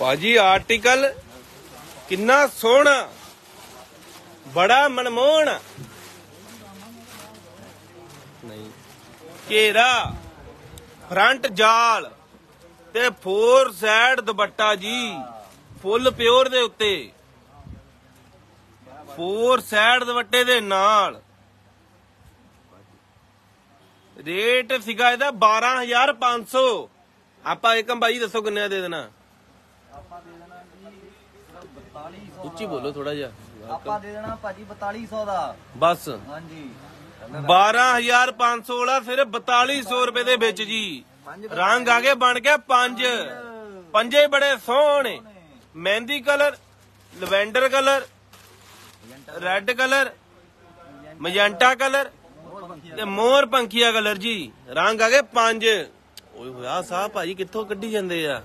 ਭਾਜੀ ਆਰਟੀਕਲ ਕਿੰਨਾ ਸੋਹਣਾ, ਬੜਾ ਮਨਮੋਹਣ। ਨਹੀਂ, ਘੇਰਾ ਫਰੰਟ ਜਾਲ ਤੇ ਫੋਰ ਸਾਈਡ ਦੁਪੱਟਾ ਜੀ, ਫੁੱਲ ਪਿਓਰ ਦੇ ਉੱਤੇ। ਫੋਰ ਸਾਈਡ ਦੁਪੱਟੇ ਦੇ ਨਾਲ। ਰੇਟ ਸੀਗਾ ਇਹਦਾ 12500 ਆਪਾਂ ਏਕਮ ਬਾਈ ਦੱਸੋ ਕਿੰਨੇ ਦਾ ਦੇ ਦੇਣਾ ਆਪਾਂ ਦੇ ਦੇਣਾ ਜੀ 4200 ਉੱਚੀ ਬੋਲੋ ਥੋੜਾ ਜਿਹਾ। ਆਪਾਂ ਦੇ ਦੇਣਾ ਭਾਜੀ 4200 ਦਾ। ਬਸ। ਹਾਂਜੀ। 12500 ਵਾਲਾ ਸਿਰਫ 4200 ਰੁਪਏ ਦੇ ਵਿੱਚ ਜੀ। ਰੰਗ ਆ ਕੇ ਬਣ ਗਿਆ ਪੰਜ। ਪੰਜੇ। ਬੜੇ ਸੋਹਣੇ। Mehndi colour lavender colour red colour magenta colour ਤੇ ਮੋਰ ਪੰਖੀਆ ਕਲਰ ਜੀ। ਰੰਗ ਆ ਗਏ ਪੰਜ। ਓਏ ਹੋਇਆ ਸਾਹ ਭਾਜੀ ਕਿੱਥੋਂ ਕੱਢੀ ਜਾਂਦੇ ਆ?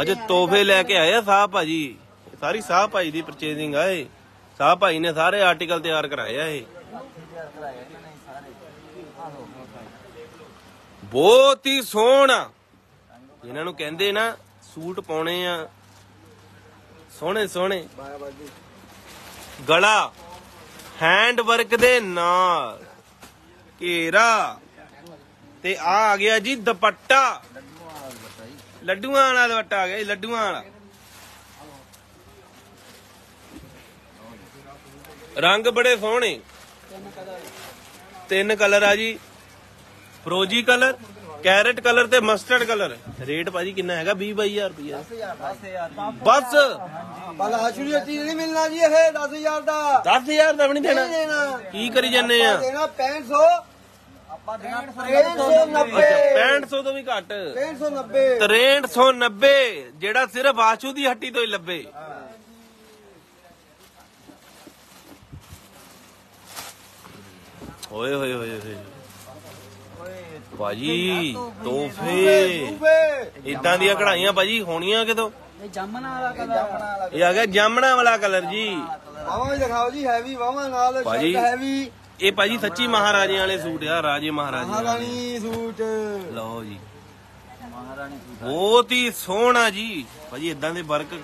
ਅੱਜ ਤੋਹਫੇ ਲੈ ਕੇ ਆਏ ਆ ਸਾਹ ਭਾਜੀ। ਸਾਰੀ ਸਾਹ ਭਾਈ ਦੀ ਪਰਚੇਜ਼ਿੰਗ ਆ ਇਹ। ਸਾਹ ਭਾਈ ਨੇ ਸਾਰੇ ਆਰਟੀਕਲ ਤਿਆਰ ਕਰਾਏ ਆ ਇਹ। ਬਹੁਤ ਹੀ ਸੋਹਣਾ ਇਹਨਾਂ ਨੂੰ ਕਹਿੰਦੇ ਨਾ, ਸੂਟ ਪਾਉਣੇ ਆ। ਸੋਹਣੇ ਸੋਹਣੇ। ਗਲਾ ਹੈਂਡ ਵਰਕ ਦੇ ਨਾਲ। ਘੇਰਾ। ਤੇ ਆ ਆ ਗਿਆ ਜੀ ਦੁਪੱਟਾ। ਲੱਡੂਆਂ ਵਾਲਾ ਦੁਪੱਟਾ ਆ ਗਿਆ ਜੀ, ਲੱਡੂਆਂ ਵਾਲਾ। ਰੰਗ ਬੜੇ ਸੋਹਣੇ। ਤਿੰਨ ਕਲਰ ਆ ਜੀ। ਫਰੋਜੀ ਕਲਰ ਕੈਰਟ ਕਲਰ ਤੇ ਮਸਟਰਡ ਕਲਰ। ਰੇਟ ਭਾਜੀ ਕਿੰਨਾ ਹੈਗਾ? 20 22000 ਰੁਪਇਆ 10000 ਬਸ। ਬਲ ਆਸ਼ੂਰੀ ਚੀਜ਼ ਨਹੀਂ ਮਿਲਣਾ ਜੀ ਇਹ 10000 ਦਾ। 10000 ਦਾ ਵੀ ਨਹੀਂ ਦੇਣਾ। ਨਹੀਂ ਦੇਣਾ। ਕੀ ਕਰੀ ਜੰਨੇ ਆ? ਦੇਣਾ 6500 ਆਪਾਂ ਦੇਣਾ 390 ਅੱਛਾ 6500 ਤੋਂ ਵੀ ਘੱਟ। 390 6390 ਜਿਹੜਾ ਸਿਰਫ ਆਸ਼ੂ ਦੀ ਹੱਟੀ ਤੋਂ ਹੀ ਲੱਭੇ। ਓਏ ਹੋਏ ਹੋਏ ਹੋਏ। ਭਾਜੀ ਤੋਹਫੇ। ਇਦਾਂ ਦੀਆਂ ਕਢਾਈਆਂ ਭਾਜੀ ਹੋਣੀਆਂ ਕਿਤੋਂ? ਇਹ ਵਾਲਾ ਕਲਰ ਇਹ ਆ ਗਿਆ ਜਾਮਣਾ ਵਾਲਾ ਕਲਰ ਜੀ। ਵਾਵਾਂ ਵੀ ਦਿਖਾਓ ਜੀ ਹੈਵੀ ਵਾਵਾਂ ਨਾਲ ਭਾਜੀ। ਹੈਵੀ ਇਹ ਭਾਜੀ ਸੱਚੀ ਮਹਾਰਾਜਿਆਂ ਵਾਲੇ ਸੂਟ ਆ ਰਾਜੇ ਮਹਾਰਾਜੇ। ਮਹਾਰਾਣੀ ਸੂਟ। ਲਓ ਜੀ। ਮਹਾਰਾਣੀ ਸੂਟ ਬਹੁਤ ਹੀ ਸੋਹਣਾ ਜੀ। ਭਾਜੀ ਇਦਾਂ ਦੇ ਵਰਕ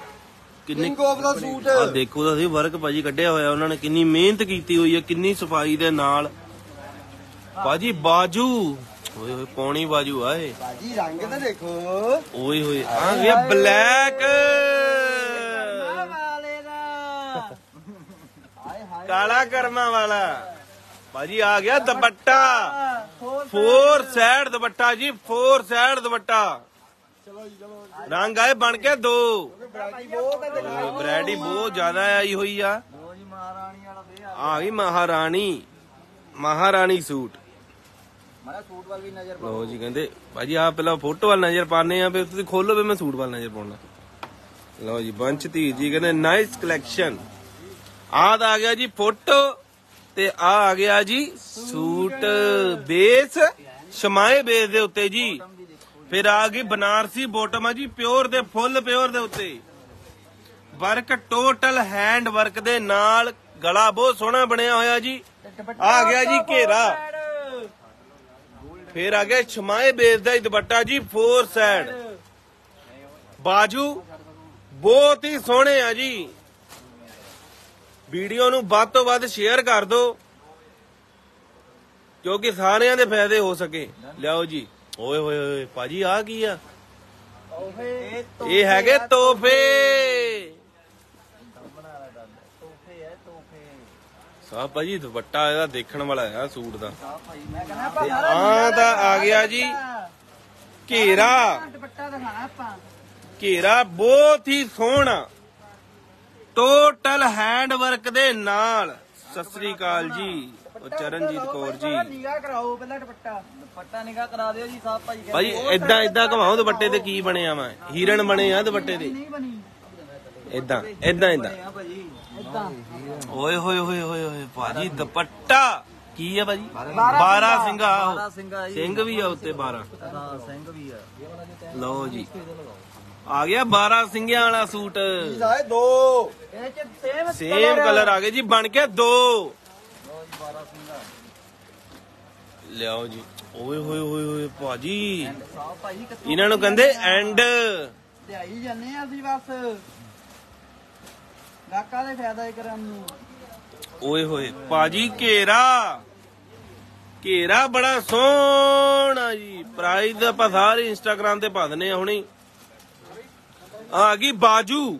ਕਿੰਨੇ ਆਫ ਦਾ ਸੂਟ ਆ ਦੇਖੋ ਤਾਂ ਸਹੀ ਵਰਕ ਭਾਜੀ ਕੱਢਿਆ ਹੋਇਆ ਉਹਨਾਂ ਨੇ ਕਿੰਨੀ ਮਿਹਨਤ ਕੀਤੀ ਹੋਈ ਹੈ ਕਿੰਨੀ ਸਫ਼ਾਈ ਦੇ ਨਾਲ। ਭਾਜੀ ਬਾਜੂ। ਓਏ ਹੋਏ ਪੌਣੀ ਬਾਜੂ ਆ ਇਹ। ਬਾਜੀ ਰੰਗ ਤਾਂ ਦੇਖੋ। ਓਏ ਹੋਏ ਆ ਗਿਆ ਬਲੈਕ। ਕਾਲਾ ਕਰਮਾ ਵਾਲਾ। ਭਾਜੀ ਆ ਗਿਆ ਦੁਪੱਟਾ। Four side. ਦੁਪੱਟਾ ਜੀ ਫੋਰ ਸਾਈਡ ਦੁਪੱਟਾ। ਰੰਗ ਆਏ ਬਣ ਕੇ ਦੋ। ਵੈਰਾਈਟੀ ਬਹੁਤ ਜ਼ਿਆਦਾ ਆਈ ਹੋਈ ਆ। ਆ ਗਈ ਮਹਾਰਾਣੀ। ਮਹਾਰਾਣੀ ਸੂਟ। ਮਾਰਾ ਸੂਟ ਵੱਲ ਵੀ ਨਜ਼ਰ ਲੋ ਜੀ ਕਹਿੰਦੇ ਭਾਜੀ ਆ ਪਹਿਲਾਂ ਫੋਟੋ ਵੱਲ ਨਜ਼ਰ ਪਾਣੇ ਆ ਫਿਰ ਤੁਸੀਂ ਖੋਲੋ ਵੀ ਮੈਂ ਸੂਟ ਵੱਲ ਨਜ਼ਰ ਪਾਉਣਾ ਲਓ ਜੀ ਬੰਚ ਧੀ ਜੀ ਕਹਿੰਦੇ ਨਾਈਸ ਕਲੈਕਸ਼ਨ ਤਾਂ ਆ ਗਿਆ ਜੀ ਫੋਟੋ ਤੇ ਆ ਆ ਗਿਆ ਜੀ ਸੂਟ ਬੇਸ ਸ਼ਮਾਏ ਬੇਸ ਦੇ ਉੱਤੇ ਜੀ। ਫਿਰ ਆ ਗਈ ਬਨਾਰਸੀ ਬੋਟਮ ਆ ਜੀ ਪਿਓਰ ਦੇ ਫੁੱਲ ਪਿਓਰ ਦੇ ਉੱਤੇ। ਵਰਕ ਟੋਟਲ ਹੈਂਡ ਵਰਕ ਦੇ ਨਾਲ ਗਲਾ ਬਹੁਤ ਸੋਹਣਾ ਬਣਿਆ ਹੋਇਆ ਜੀ। ਆ ਗਿਆ ਜੀ ਘੇਰਾ। ਫਿਰ ਆ ਗਿਆ ਛਮਾਏ ਬੇਸ ਦਾ ਹੀ ਦੁਪੱਟਾ ਜੀ ਫੋਰ ਸਾਈਡ ਬਾਜੂ ਬਹੁਤ ਹੀ ਸੋਹਣੇ ਆ ਜੀ। ਵੀਡੀਓ ਨੂੰ ਵੱਧ ਤੋਂ ਵੱਧ ਸ਼ੇਅਰ ਕਰ ਦਿਓ ਕਿਉਂਕਿ ਸਾਰਿਆਂ ਦੇ ਫਾਇਦੇ ਹੋ ਸਕੇ। ਲਿਆਓ ਜੀ। ਓਏ ਹੋਏ ਹੋਏ ਭਾਜੀ ਆ ਕੀ ਆ? ਇਹ ਹੈਗੇ ਤੋਹਫੇ ਹੈ ਤੋਹਫੇ ਸਾਹ ਭਾਜੀ ਦੁਪੱਟਾ ਇਹਦਾ ਦੇਖਣ ਵਾਲਾ ਆ ਸੂਟ ਦਾ। ਭਾਈ ਆ ਤਾਂ ਆ ਗਿਆ ਜੀ। ਘੇਰਾ। ਦੁਪੱਟਾ ਦਿਖਾਣਾ ਆਪਾਂ। ਘੇਰਾ ਬਹੁਤ ਹੀ ਸੋਹਣਾ। ਟੋਟਲ ਹੈਂਡ ਵਰਕ ਦੇ ਨਾਲ। ਸਤਿ ਸ੍ਰੀ ਅਕਾਲ ਜੀ। ਉਹ ਚਰਨਜੀਤ ਕੌਰ ਜੀ। ਨਿਗਾਹ ਕਰਾਓ ਪਹਿਲਾਂ ਦੁਪੱਟਾ। ਦੁਪੱਟਾ ਨਿਗਾਹ ਕਰਾ ਦਿਓ ਜੀ ਸਾਹਿਬ ਭਾਈ ਭਾਜੀ ਇਦਾਂ ਇਦਾਂ ਘਮਾਓ ਦੁਪੱਟੇ ਤੇ ਕੀ ਬਣਿਆ ਵਾ। ਹਿਰਨ ਬਣੇ ਆ ਦੁਪੱਟੇ ਬਣੀ। ਇਦਾਂ ਇਦਾਂ ਇਦਾਂ ਇਦਾਂ ਓਏ ਹੋਏ ਹੋਏ ਹੋਏ ਹੋਏ ਭਾਜੀ ਦੁਪੱਟਾ। ਕੀ ਆ ਭਾਜੀ? 12 ਸਿੰਘਾ ਬਾਰਾ ਸਿੰਘਾ ਜੀ। ਸਿੰਘ ਵੀ ਆ ਉੱਤੇ 12 ਹਾਂ ਸਿੰਘ ਵੀ ਆ। ਲਓ ਜੀ। ਆ ਗਿਆ 12 ਸਿੰਘਿਆਂ ਵਾਲਾ ਸੂਟ। ਦੋ। ਇਹ ਚ ਸੇਮ ਸੇਮ ਕਲਰ ਆ। ਗਏ ਜੀ ਬਣ ਕੇ ਦੋ। ਲਿਆਓ ਜੀ। ਓਏ ਹੋਏ ਹੋਏ ਹੋਏ ਭਾਜੀ। ਇਹਨਾਂ ਨੂੰ ਕਹਿੰਦੇ ਐਂਡ ਤੇ ਆਈ ਜਾਂਦੇ ਆ ਅਸੀਂ ਬਸ। ਗਾਕਾਂ ਦੇ ਫਾਇਦਾ ਹੀ ਕਰਨ ਨੂੰ। ਓਏ ਹੋਏ ਭਾਜੀ ਘੇਰਾ। ਘੇਰਾ ਬੜਾ ਸੋਹਣਾ ਜੀ। ਪ੍ਰਾਈਸ ਆਪਾਂ ਸਾਰੇ ਇੰਸਟਾਗ੍ਰam ਤੇ ਪਾ ਦਨੇ ਹੁਣੀ। ਆ ਗਈ ਬਾਜੂ।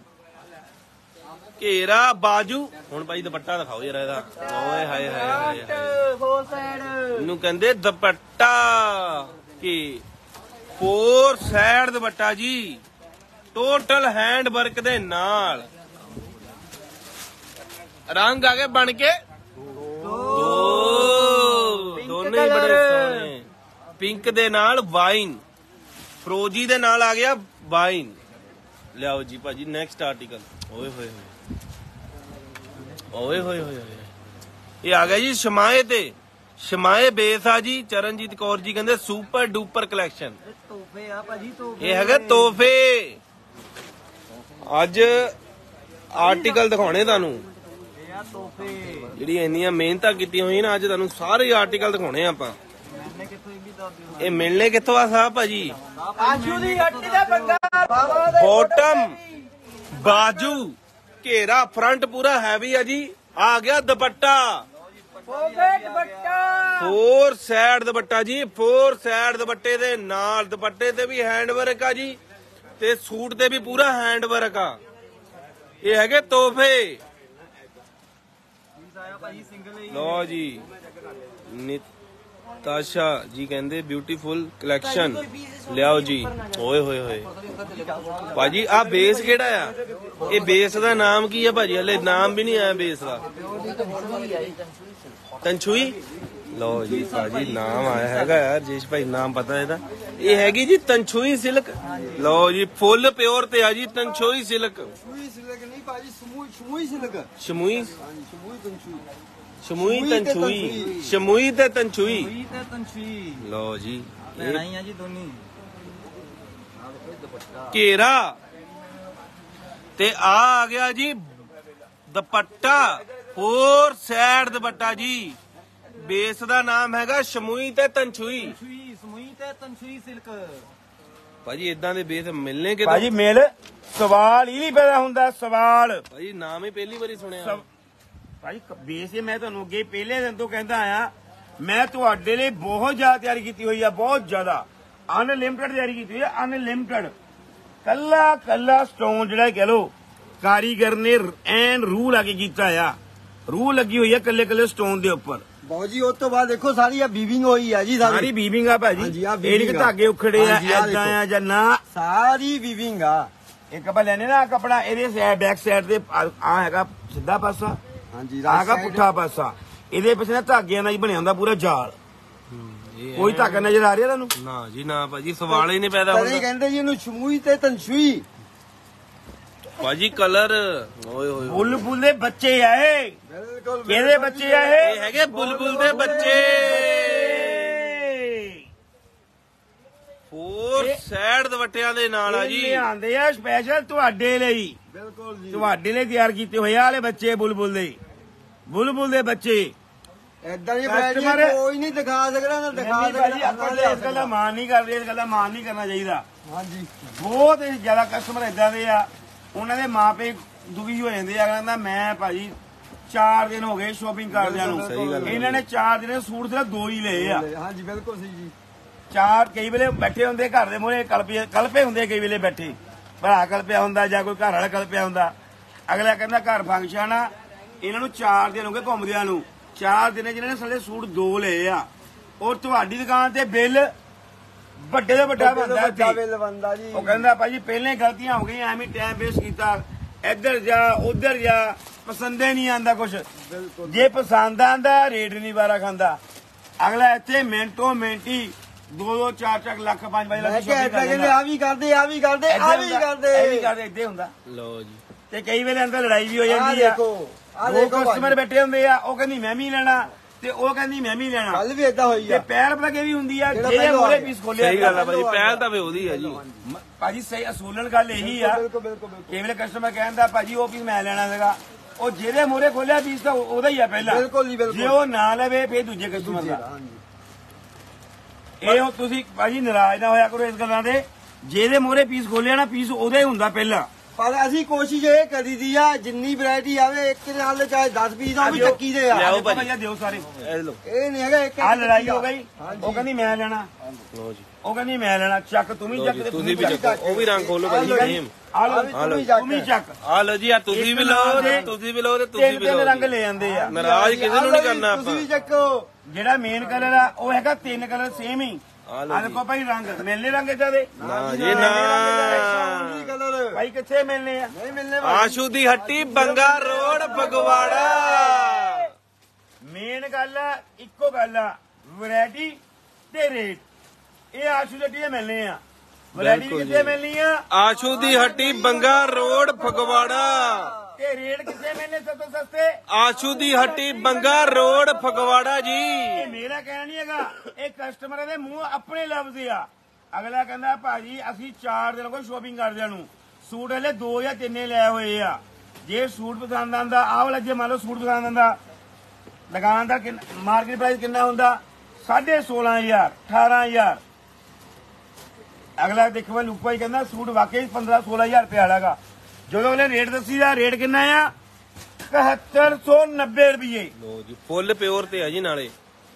ਘੇਰਾ ਬਾਜੂ। ਹੁਣ ਭਾਈ ਦੁਪੱਟਾ ਦਿਖਾਓ ਯਾਰ ਇਹਦਾ। ਓਏ ਹਾਏ ਹਾਏ ਹਾਏ ਹਾਏ। ਫੋਰ ਸਾਈਡ ਇਹਨੂੰ ਕਹਿੰਦੇ ਦੁਪੱਟਾ। ਕੀ ਫੋਰ ਸਾਈਡ ਦੁਪੱਟਾ ਜੀ। ਟੋਟਲ ਹੈਂਡ ਵਰਕ ਦੇ ਨਾਲ। ਰੰਗ ਆ ਗਏ ਬਣ ਕੇ। ਦੋਨੇ ਹੀ ਬੜੇ ਸੋਹਣੇ। ਪਿੰਕ ਦੇ ਨਾਲ ਵਾਈਨ। ਫਰੋਜੀ ਦੇ ਨਾਲ ਆ ਗਿਆ ਵਾਈਨ। ਲਿਆਓ ਜੀ ਭਾਜੀ ਨੈਕਸਟ ਆਰਟੀਕਲ ਓਏ ਹੋਏ ਹੋਏ। ਓਏ ਹੋਏ ਹੋਏ ਇਹ ਆ ਗਿਆ ਜੀ ਸ਼ਮਾਏ ਤੇ। ਸ਼ਮਾਏ ਬੇਸ ਆ ਜੀ ਚਰਨਜੀਤ ਕੌਰ ਜੀ ਕਹਿੰਦੇ ਸੁਪਰ ਡੂਪਰ ਕਲੈਕਸ਼ਨ ਇਹ ਤੋਹਫੇ ਆ ਭਾਜੀ ਤੋਹਫੇ। ਇਹ ਹੈਗਾ ਤੋਹਫੇ। ਅੱਜ ਆਰਟੀਕਲ ਦਿਖਾਉਣੇ ਤੁਹਾਨੂੰ। ਜਿਹੜੀ ਇੰਨੀਆਂ ਮਿਹਨਤਾਂ ਕੀਤੀਆਂ ਹੋਈਆਂ ਨਾ ਅੱਜ ਤੁਹਾਨੂੰ ਸਾਰੇ ਆਰਟੀਕਲ ਦਿਖਾਉਣੇ ਆ ਆਪਾਂ। ਇਹ ਮਿਲਣੇ ਕਿੱਥੋਂ ਆ ਸਾਹਿਬ ਭਾਜੀ? ਆਸ਼ੂ ਦੀ ਹੱਟੀ ਦਾ ਬੰਗਾ ਬੋਟਮ ਬਾਜੂ ਘੇਰਾ ਫਰੰਟ ਪੂਰਾ ਹੈਵੀ ਆ ਜੀ। ਆ ਗਿਆ ਦੁਪੱਟਾ। ਫੋਰ ਸਾਈਡ ਦੁਪੱਟਾ ਜੀ ਫੋਰ ਸਾਈਡ ਦੁਪੱਟੇ ਦੇ ਨਾਲ। ਦੁਪੱਟੇ ਤੇ ਵੀ ਹੈਂਡ ਵਰਕ ਆ ਜੀ ਤੇ ਸੂਟ ਤੇ ਵੀ ਪੂਰਾ ਹੈਂਡ ਵਰਕ ਆ। ਇਹ ਹੈਗੇ ਤੋਹਫੇ ਪੀਸ ਆਇਆ ਭਾਜੀ ਸਿੰਗਲ ਹੀ ਲੋ ਜੀ। ਨਿਤਾਸ਼ਾ ਜੀ ਕਹਿੰਦੇ ਬਿਊਟੀਫੁਲ ਕਲੈਕਸ਼ਨ ਲਿਆਓ ਜੀ। ਓਏ ਹੋਏ ਹੋਏ। ਭਾਜੀ ਆ ਬੇਸ ਕਿਹੜਾ ਆ? ਇਹ ਬੇਸ ਦਾ ਨਾਮ ਕੀ ਆ ਭਾਜੀ? ਹਲੇ ਨਾਮ ਵੀ ਨਹੀਂ ਆਇਆ ਬੇਸ ਦਾ। ਤਨਛੂਈ ਲਓ ਜੀ, ਭਾਜੀ, ਨਾਮ ਆਇਆ ਹੈਗਾ ਯਾਰ ਜੇਸ਼ ਭਾਈ, ਨਾਮ ਪਤਾ ਇਹਦਾ। ਇਹ ਹੈਗੀ ਜੀ ਤਨਛੂਈ ਸਿਲਕ ਲਓ ਜੀ, ਫੁੱਲ ਪਿਓਰ ਤੇ ਆ ਜੀ ਤਨਛੂਈ ਸਿਲਕ ਭਾਜੀ ਸਮੂਈ ਸਮੂਈ ਸ਼ਮੂਈ ਹਾਂਜੀ ਸਮੂਈ ਪੰਛੂ ਸ਼ਮੂਈ ਸ਼ਮੂਈ ਤੇ ਤਨਛੂਈ ਤਨਛੂਈ। ਸ਼ਮੂਈ ਤੇ ਤਨਛੂਈ ਵੀ ਤੇ ਤਨਸ਼ੀ ਲਓ ਜੀ ਭੈਣਾਂ ਹੀ ਆ ਜੀ ਦੋਨੀ ਘੇਰਾ। ਤੇ ਆ ਆ ਗਿਆ ਜੀ ਦੁਪੱਟਾ। ਫੋਰ ਸਾਈਡ ਦੁਪੱਟਾ ਜੀ। ਬੇਸ ਦਾ ਨਾਮ ਹੈਗਾ ਸ਼ਮੂਈ ਤੇ ਤਨਸੂਈ ਸਮੂਈ ਤੇ ਤਨਸੂਈ ਸਿਲਕ। ਭਾਜੀ ਇਦਾਂ ਦੇ ਬੇਸ ਮਿਲਨੇ ਕਿਦੋਂ ਭਾਜੀ ਮੇਲ ਸਵਾਲ ਹੀ ਨਹੀਂ ਪੈਦਾ ਹੁੰਦਾ ਸਵਾਲ। ਭਾਜੀ ਨਾਮ ਹੀ ਪਹਿਲੀ ਵਾਰੀ ਸੁਣਿਆ। ਭਾਈ ਕ- ਬੇਸ ਇਹ ਮੈਂ ਤੁਹਾਨੂੰ ਅੱਗੇ ਪਹਿਲੇ ਦਿਨ ਤੋਂ ਕਹਿੰਦਾ ਆਇਆ ਮੈਂ ਤੁਹਾਡੇ ਲਈ ਬਹੁਤ ਜ਼ਿਆਦਾ ਤਿਆਰੀ ਕੀਤੀ ਹੋਈ ਆ ਬਹੁਤ ਜ਼ਿਆਦਾ। ਅਨਲਿਮਟਿਡ ਤਿਆਰੀ ਕੀਤੀ ਹੋਈ ਆ ਅਨਲਿਮਟਿਡ ਕੱਲਾ ਕੱਲਾ ਸਟੋਨ ਜਿਹੜਾ ਕਹਿ ਲੋ ਕਾਰੀਗਰ ਨੇ ਐਨ ਰੂਹ ਲਾ ਕੇ ਕੀਤਾ ਆ। ਰੂਹ ਲੱਗੀ ਹੋਈ ਆ ਕੱਲੇ ਕੱਲੇ ਸਟੋਨ ਦੇ ਉੱਪਰ। ਬਾਊ ਜੀ ਉਸ ਤੋਂ ਬਾਅਦ ਦੇਖੋ ਸਾਰੀ ਆ ਵੀਵਿੰਗ ਹੋਈ ਆ ਜੀ ਸਾਰੀ। ਸਾਰੀ ਬੀਬਿੰਗ ਆ ਭਾਜੀ। ਹਾਂਜੀ, ਆਹ ਇਹ ਨਹੀਂ ਕਿ weaving ਆ। ਧਾਗੇ ਉਖੜੇ ਆ ਹਾਂਜੀ, ਆਹ ਐਦਾਂ ਆ। ਜਾਂ ਨਾ। ਸਾਰੀ ਵੀਵਿੰਗ ਆ। ਇੱਕ ਆਪਾਂ ਲੈਨੇ ਨਾ ਕੱਪੜਾ ਇਹਦੇ ਸਾਈਡ ਬੈਕ ਸਾਈਡ ਤੇ ਆ ਹੈਗਾ ਸਿੱਧਾ ਪਾਸਾ। ਹਾਂਜੀ ਆਹ ਹੈਗਾ। ਪੁੱਠਾ ਪਾਸਾ। ਇਹਦੇ ਪਿੱਛੇ ਨਾ ਧਾਗਿਆਂ ਨਾਲ ਹੀ ਬਣਿਆ ਹੁੰਦਾ ਪੂਰਾ ਜਾਲ। ਕੋਈ ਧਾਗਾ ਨਜ਼ਰ ਆ ਰਿਹਾ ਤੁਹਾਨੂੰ? ਨਾ ਜੀ ਨਾ ਭਾਜੀ ਸਵਾਲ ਹੀ ਨਹੀਂ ਪੈਦਾ ਹੀ ਹੁੰਦਾ। ਕਹਿੰਦੇ ਜੀ ਇਹਨੂੰ ਸ਼ਮੂਈ ਤੇ ਤਨਸੂਈ ਭਾਜੀ ਕਲਰ ਓਏ ਹੋਏ ਹੋਏ। ਬੁੱਲ ਬੁੱਲ ਦੇ ਬੱਚੇ ਆਏ ਬਿਲਕੁਲ ਕਿਹਦੇ ਬੱਚੇ ਆ ਇਹ? ਇਹ ਹੈਗੇ ਬੁਲਬੁਲ ਦੇ ਬੱਚੇ। ਫੋਰ ਸੈਡ ਦਵਟਿਆਂ ਦੇ ਨਾਲ ਆ ਜੀ। ਲਿਆਂਦੇ ਆ ਸਪੈਸ਼ਲ ਤੁਹਾਡੇ ਲਈ। ਬਿਲਕੁਲ ਜੀ। ਤੁਹਾਡੇ ਲਈ ਤਿਆਰ ਕੀਤੇ ਹੋਏ ਆ ਵਾਲੇ ਬੱਚੇ ਬੁਲਬੁਲ ਦੇ। ਬੁਲਬੁਲ ਦੇ ਬੱਚੇ। ਏਦਾਂ ਦੀ Customer- ਵੈਰਾਈਟੀ ਕੋਈ ਨਹੀਂ ਦਿਖਾ ਸਕਦਾ ਨਾ ਦਿਖਾ ਨਹੀਂ ਭਾਜੀ ਸਕਦਾ ਆਪਾਂ ਤਾਂ ਇਸ ਗੱਲ ਦਾ ਮਾਨ ਨਹੀਂ ਕਰਦੇ ਇਸ ਗੱਲ ਦਾ ਮਾਨ ਨਹੀਂ ਕਰਨਾ ਚਾਹੀਦਾ। ਹਾਂਜੀ। ਬਹੁਤ ਹੀ ਜ਼ਿਆਦਾ ਕਸਟਮਰ ਇਦਾਂ ਦੇ ਆ। ਉਹਨਾਂ ਦੇ ਮਾਪੇ ਦੁਖੀ ਹੋ ਜਾਂਦੇ ਆ ਕਹਿੰਦਾ ਮੈਂ ਭਾਜੀ 4 ਦਿਨ ਹੋ ਗਏ ਸ਼ੋਪਿੰਗ ਕਰਦਿਆਂ ਨੂੰ। ਸਹੀ ਗੱਲ ਹੈ। ਇਹਨਾਂ ਨੇ 4 ਦਿਨ ਸੂਟ ਸਿਰਫ ਦੋ ਹੀ ਲਏ ਆ। ਹਾਂਜੀ ਬਿਲਕੁਲ ਸਹੀ ਜੀ। ਚਾਰ ਕਈ ਵੇਲੇ ਬੈਠੇ ਹੁੰਦੇ ਘਰ ਦੇ ਮੂਹਰੇ ਕਲਪੇ ਕਲਪੇ ਹੁੰਦੇ ਕਈ ਵੇਲੇ ਬੈਠੇ। ਭਰਾ ਕਲਪਿਆ ਹੁੰਦਾ ਜਾਂ ਕੋਈ ਘਰ ਵਾਲਾ ਕਲਪਿਆ ਹੁੰਦਾ। ਅਗਲਾ ਕਹਿੰਦਾ ਘਰ ਫੰਕਸ਼ਨ ਆ ਇਹਨਾਂ ਨੂੰ 4 ਦਿਨ ਹੋ ਗਏ ਘੁੰਮਦਿਆਂ ਨੂੰ। 4 ਦਿਨ ਜਿਨ੍ਹਾਂ ਨੇ ਸਾਡੇ ਸੂਟ ਦੋ ਲਏ ਆ। ਔਰ ਤੁਹਾਡੀ ਦੁਕਾਨ ਤੇ ਬਿੱਲ ਵੱਡੇ ਤੋਂ ਵੱਡਾ ਬੰਦਾ ਬੰਦਾ ਜੀ। ਉਹ ਕਹਿੰਦਾ ਭਾਜੀ ਪਹਿਲੇ ਗਲਤੀਆਂ ਹੋ ਗਈਆਂ ਐਵੇਂ ਟਾਈਮ ਵੇਸਟ ਕੀਤਾ। ਇੱਧਰ ਜਾ ਉੱਧਰ ਜਾ ਪਸੰਦੇ ਨਹੀਂ ਆਂਦਾ ਕੁਛ। ਬਿਲਕੁਲ। ਜੇ ਪਸੰਦ ਆਂਦਾ ਰੇਟ ਨਹੀਂ ਵਾਰਾ ਖਾਂਦਾ। ਅਗਲਾ ਇੱਥੇ ਮਿੰਟੋ ਮਿੰਟੀ 2 2 4 4 ਲੱਖ 5 5 ਮੈਂ ਲੱਖ ਕਿਹਾ ਏਦਾਂ ਕਹਿੰਦੇ ਆ ਵੀ ਕਰਦੇ ਆ ਵੀ ਕਰਦੇ ਆ ਵੀ ਕਰਦੇ। ਇਹ ਵੀ ਕਰਦੇ ਇੱਥੇ ਹੁੰਦਾ। ਲਓ ਜੀ। ਤੇ ਕਈ ਵੇਲੇ ਅੰਦਰ ਲੜਾਈ ਵੀ ਹੋ ਜਾਂਦੀ ਆ ਦੇਖੋ ਆ ਦੋ ਦੇਖੋ ਕਸਟਮਰ ਬੈਠੇ ਹੁੰਦੇ ਆ ਉਹ ਕਹਿੰਦੀ ਮੈਂ ਵੀ ਲੈਣਾ। ਤੇ ਉਹ ਕਹਿੰਦੀ ਮੈਂ ਵੀ ਲੈਣਾ। ਕੱਲ ਵੀ ਏਦਾਂ ਹੋਈ ਤੇ ਆ ਪੈਰ ਪਤਾ ਕੀ ਵੀ ਹੁੰਦੀ ਆ ਜਿਹੜਾ ਪਹਿਲੋਂ ਮੂਰੇ ਆ ਪੀਸ ਖੋਲਿਆ ਸਹੀ ਗੱਲ ਆ ਭਾਜੀ ਪਹਿਲ ਤਾਂ ਵੇ ਉਹਦੀ ਆ ਜੀ। ਮ- ਭਾਜੀ ਸਹੀ ਅਸੂਲਨ ਗੱਲ ਇਹੀ ਆ। ਬਿਲਕੁਲ ਬਿਲਕੁਲ ਬਿਲਕੁਲ। ਕਈ ਵੇਲੇ ਕਸਟਮਰ ਕਹਿੰਦਾ ਭਾਜੀ ਉਹ ਪੀਸ ਮੈਂ ਲੈਣਾ ਸੀਗਾ। ਉਹ ਜਿਹਦੇ ਮੂਰੇ ਖੋਲਿਆ ਪੀਸ ਤਾਂ ਉਹ- ਉਹਦਾ ਹੀ ਆ ਪਹਿਲਾਂ। ਬਿਲਕੁਲ ਜੀ, ਬਿਲਕੁਲ। ਜੇ ਉਹ ਨਾ ਲਵੇ ਫੇਰ ਦੂਜੇ ਕਸਟਮਰ ਦਾ। ਹਾਂਜੀ। ਇਹ ਉਹ ਤੁਸੀਂ ਭਾਜੀ ਨਾਰਾਜ਼ ਨਾ ਹੋਇਆ ਕਰੋ ਇਸ ਗੱਲਾਂ ਦੇ। ਜਿਹਦੇ ਮੂਰੇ ਪੀਸ ਖੋਲਿਆ ਨਾ ਪੀਸ ਉਹਦਾ ਹੀ ਹੁੰਦਾ ਪਹਿਲਾਂ। ਪਰ ਅਸੀਂ ਕੋਸ਼ਿਸ਼ ਇਹ ਕਰੀਦੀ ਆ ਜਿੰਨੀ ਵੈਰਾਈਟੀ ਆਵੇ ਇੱਕ ਦੇ ਨਾਲ ਦੇ ਚਾਹੇ 10 ਪੀਸ ਆ ਉਹ ਵੀ ਦਿਓ। ਚੱਕੀ ਦੇ ਆ। ਲਿਆਓ। ਭਈਆ ਦਿਓ ਸਾਰੇ। ਇਹ ਲਓ। ਇਹ ਨਹੀਂ ਹੈਗਾ ਇੱਕ ਆ ਲੜਾਈ ਹੋ। ਗਈ। ਉਹ ਕਹਿੰਦੀ ਮੈਂ ਲੈਣਾ। ਲਓ ਜੀ। ਉਹ ਕਹਿੰਦੀ ਮੈਂ ਲੈਣਾ। ਚੱਕ ਤੂੰ ਵੀ ਚੱਕ ਤੁਸੀਂ ਵੀ ਚੱਕੋ। ਉਹ ਵੀ ਰੰਗ ਖੋਲੋ ਲਓ ਸੇਮ। ਆ ਵੀ ਤੂੰ ਵੀ ਚੱਕ। ਆ ਲਓ ਜੀ ਆ ਤੁਸੀਂ ਵੀ ਲਓ ਤੇ ਦੇ ਤੁਸੀਂ ਵੀ ਲਓ ਤੇ ਤੁਸੀਂ ਤਿੰਨ ਵੀ ਤਿੰਨ ਲਓ ਰੰਗ ਜੀ। ਲੈ ਜਾਂਦੇ ਆ। ਨਾਰਾਜ਼ ਕਿਸੇ ਨੂੰ ਨਹੀਂ ਕਰਨਾ ਤੁਸੀਂ ਵੀ ਆਪਾਂ। ਚੱਕੋ। ਜਿਹੜਾ ਮੇਨ ਕਲਰ ਆ ਉਹ ਹੈਗਾ ਤਿੰਨ ਕਲਰ ਸੇਮ ਹੀ। ਆ ਲਓ ਆ ਜੀ। ਦੇਖੋ ਭਾਈ ਰੰਗ। ਮਿਲਨੇ ਰੰਗ ਇਦਾਂ ਦੇ। ਨਾ ਜੀ ਨਾ। ਭਾਈ ਕਿੱਥੇ ਮਿਲਨੇ ਆ? ਨਹੀਂ ਮਿਲਨੇ ਭਾਈ। ਆਸ਼ੂ ਦੀ ਹੱਟੀ ਬੰਗਾ ਰੋਡ ਫਗਵਾੜਾ। ਮੇਨ ਗੱਲ ਆ ਇੱਕੋ ਗੱਲ ਆ ਵੈਰਾਈਟੀ ਤੇ ਰੇਟ। ਇਹ ਆਸ਼ੂ ਦੇ ਟੀ ਮਿਲਨੇ ਆ। ਵੈਰਾਈਟੀ ਕਿੱਥੇ ਜੀ। ਮਿਲਣੀ ਆ? ਆਸ਼ੂ ਦੀ ਹੱਟੀ ਬੰਗਾ ਰੋਡ ਫਗਵਾੜਾ। ਤੇ ਰੇਟ ਕਿੱਥੇ ਮਿਲਨੇ ਸਭ ਤੋਂ ਸਸਤੇ? ਆਸ਼ੂ ਦੀ ਹੱਟੀ ਬੰਗਾ ਰੋਡ ਫਗਵਾੜਾ ਜੀ। ਇਹ ਮੇਰਾ ਕਹਿਣਾ ਨਹੀਂ ਹੈਗਾ। ਇਹ ਕਸਟਮਰਾਂ ਦੇ ਮੂੰਹ ਆਪਣੇ ਲਫ਼ਜ਼ ਆ। ਅਗਲਾ ਕਹਿੰਦਾ ਭਾਜੀ ਅਸੀਂ 4 ਦਿਨ ਕੋਈ ਸ਼ੋਪਿੰਗ ਕਰਦਿਆਂ ਨੂੰ ਸੂਟ ਹਲੇ 2 ਜਾਂ 3 ਲਏ ਹੋਏ ਆ। ਜੇ ਸੂਟ ਪਸੰਦ ਆਂਦਾ ਆਹ ਵਾਲਾ ਜੇ ਮੰਨ ਲਓ ਸੂਟ ਪਸੰਦ ਆਂਦਾ ਦੁਕਾਨ ਦਾ ਮਾਰਕੀਟ ਪ੍ਰਾਈਸ ਕਿੰਨਾ ਹੁੰਦਾ? 16500 18000 ਅਗਲਾ ਦੇਖੋ ਲੁੱਪਾ ਹੀ ਕਹਿੰਦਾ ਸੂਟ ਵਾਕਈ 15 16000 ਰੁਪਏ ਵਾਲਾਗਾ ਜਦੋਂ ਉਹਨੇ ਰੇਟ ਦੱਸੀ ਦਾ ਰੇਟ ਕਿੰਨਾ ਆ? 7190 ਰੁਪਏ ਲੋ ਜੀ ਫੁੱਲ ਪਿਓਰ ਤੇ ਆ ਜੀ ਨਾਲੇ।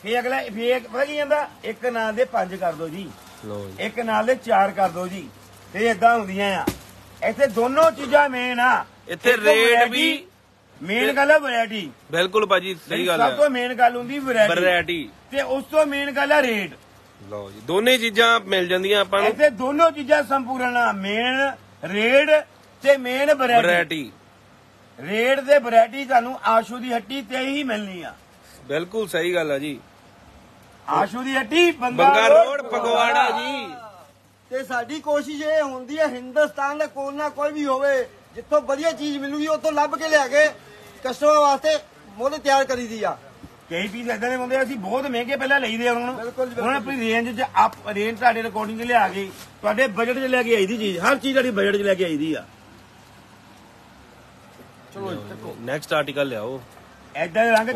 ਫੇਰ ਅਗਲਾ ਫੇਰ ਪਤਾ ਕੀ ਜਾਂਦਾ ਇੱਕ ਨਾਲ ਦੇ ਪੰਜ ਕਰ ਦਿਓ ਜੀ। ਲੋ ਜੀ। ਇੱਕ ਨਾਲ ਦੇ ਚਾਰ ਕਰ ਦਿਓ ਜੀ। ਤੇ ਇਦਾਂ ਹੁੰਦੀਆਂ ਆ। ਇੱਥੇ ਦੋਨੋਂ ਚੀਜ਼ਾਂ ਮੇਨ ਆ। ਇੱਥੇ ਰੇਟ ਵੀ ਮੇਨ ਗੱਲ ਹੈ ਵੈਰਾਈਟੀ ਬਿਲਕੁਲ ਭਾਜੀ ਸਹੀ ਗੱਲ ਸਭ ਤੋਂ ਹੈ ਮੇਨ ਗੱਲ ਹੁੰਦੀ ਵੈਰਾਈਟੀ ਵੈਰਾਈਟੀ ਤੇ ਉਸ ਤੋਂ ਮੇਨ ਗੱਲ ਹੈ ਰੇਟ ਲਓ ਜੀ ਦੋਨੇ ਚੀਜ਼ਾਂ ਮਿਲ ਜਾਂਦੀਆਂ ਆਪਾਂ ਨੂੰ। ਇੱਥੇ ਦੋਨੋਂ ਚੀਜ਼ਾਂ ਸੰਪੂਰਨ ਆ ਮੇਨ ਰੇਟ ਤੇ ਮੇਨ ਵੈਰਾਈਟੀ ਰੇਟ ਤੇ ਵੈਰਾਈਟੀ ਤੁਹਾਨੂੰ ਆਸ਼ੂ ਦੀ ਹੱਟੀ ਤੇ ਹੀ ਮਿਲਣੀ ਆ। ਬਿਲਕੁਲ ਸਹੀ ਗੱਲ ਆ ਜੀ। ਆਸ਼ੂ ਦੀ ਹੱਟੀ ਬੰਗਾ ਰੋਡ ਫਗਵਾੜਾ ਜੀ। ਤੇ ਸਾਡੀ ਕੋਸ਼ਿਸ਼ ਇਹ ਹੁੰਦੀ ਹੈ ਹਿੰਦੁਸਤਾਨ ਦਾ ਕੋਨਾ ਕੋਈ ਵੀ ਹੋਵੇ ਜਿੱਥੋਂ ਵਧੀਆ ਚੀਜ਼ ਮਿਲੂਗੀ ਉੱਥੋਂ ਲੱਭ ਕੇ ਲਿਆ ਕੇ ਕਸਟਮਰ ਵਾਸਤੇ ਮੁੱਲ ਤਿਆਰ ਕਰੀਦੀ ਆ। ਕਈ ਪੀਸ ਇਦਾਂ ਦੇ ਹੁੰਦੇ ਅਸੀਂ ਬਹੁਤ ਮਹਿੰਗੇ ਪਹਿਲਾਂ ਲਈਦੇ ਆ ਉਹਨਾਂ। ਨੂੰ। ਉਹਨਾਂ ਆਪਣੀ ਰੇਂਜ 'ਚ ਆਪ ਰੇਂਜ ਤੁਹਾਡੇ ਰਿਕਾਰਡਿੰਗ 'ਚ ਲਿਆ ਕੇ ਤੁਹਾਡੇ ਬਜਟ 'ਚ ਲੈ ਕੇ ਆਈਦੀ ਚੀਜ਼। ਹਰ ਚੀਜ਼ ਤੁਹਾਡੀ ਬਜਟ 'ਚ ਲੈ ਕੇ ਆਈਦੀ ਆ। ਨੈਕਸਟ ਆਰਟੀਕਲ ਲਿਆਓ। ਐਦਾਂ ਦੇ ਰੰਗ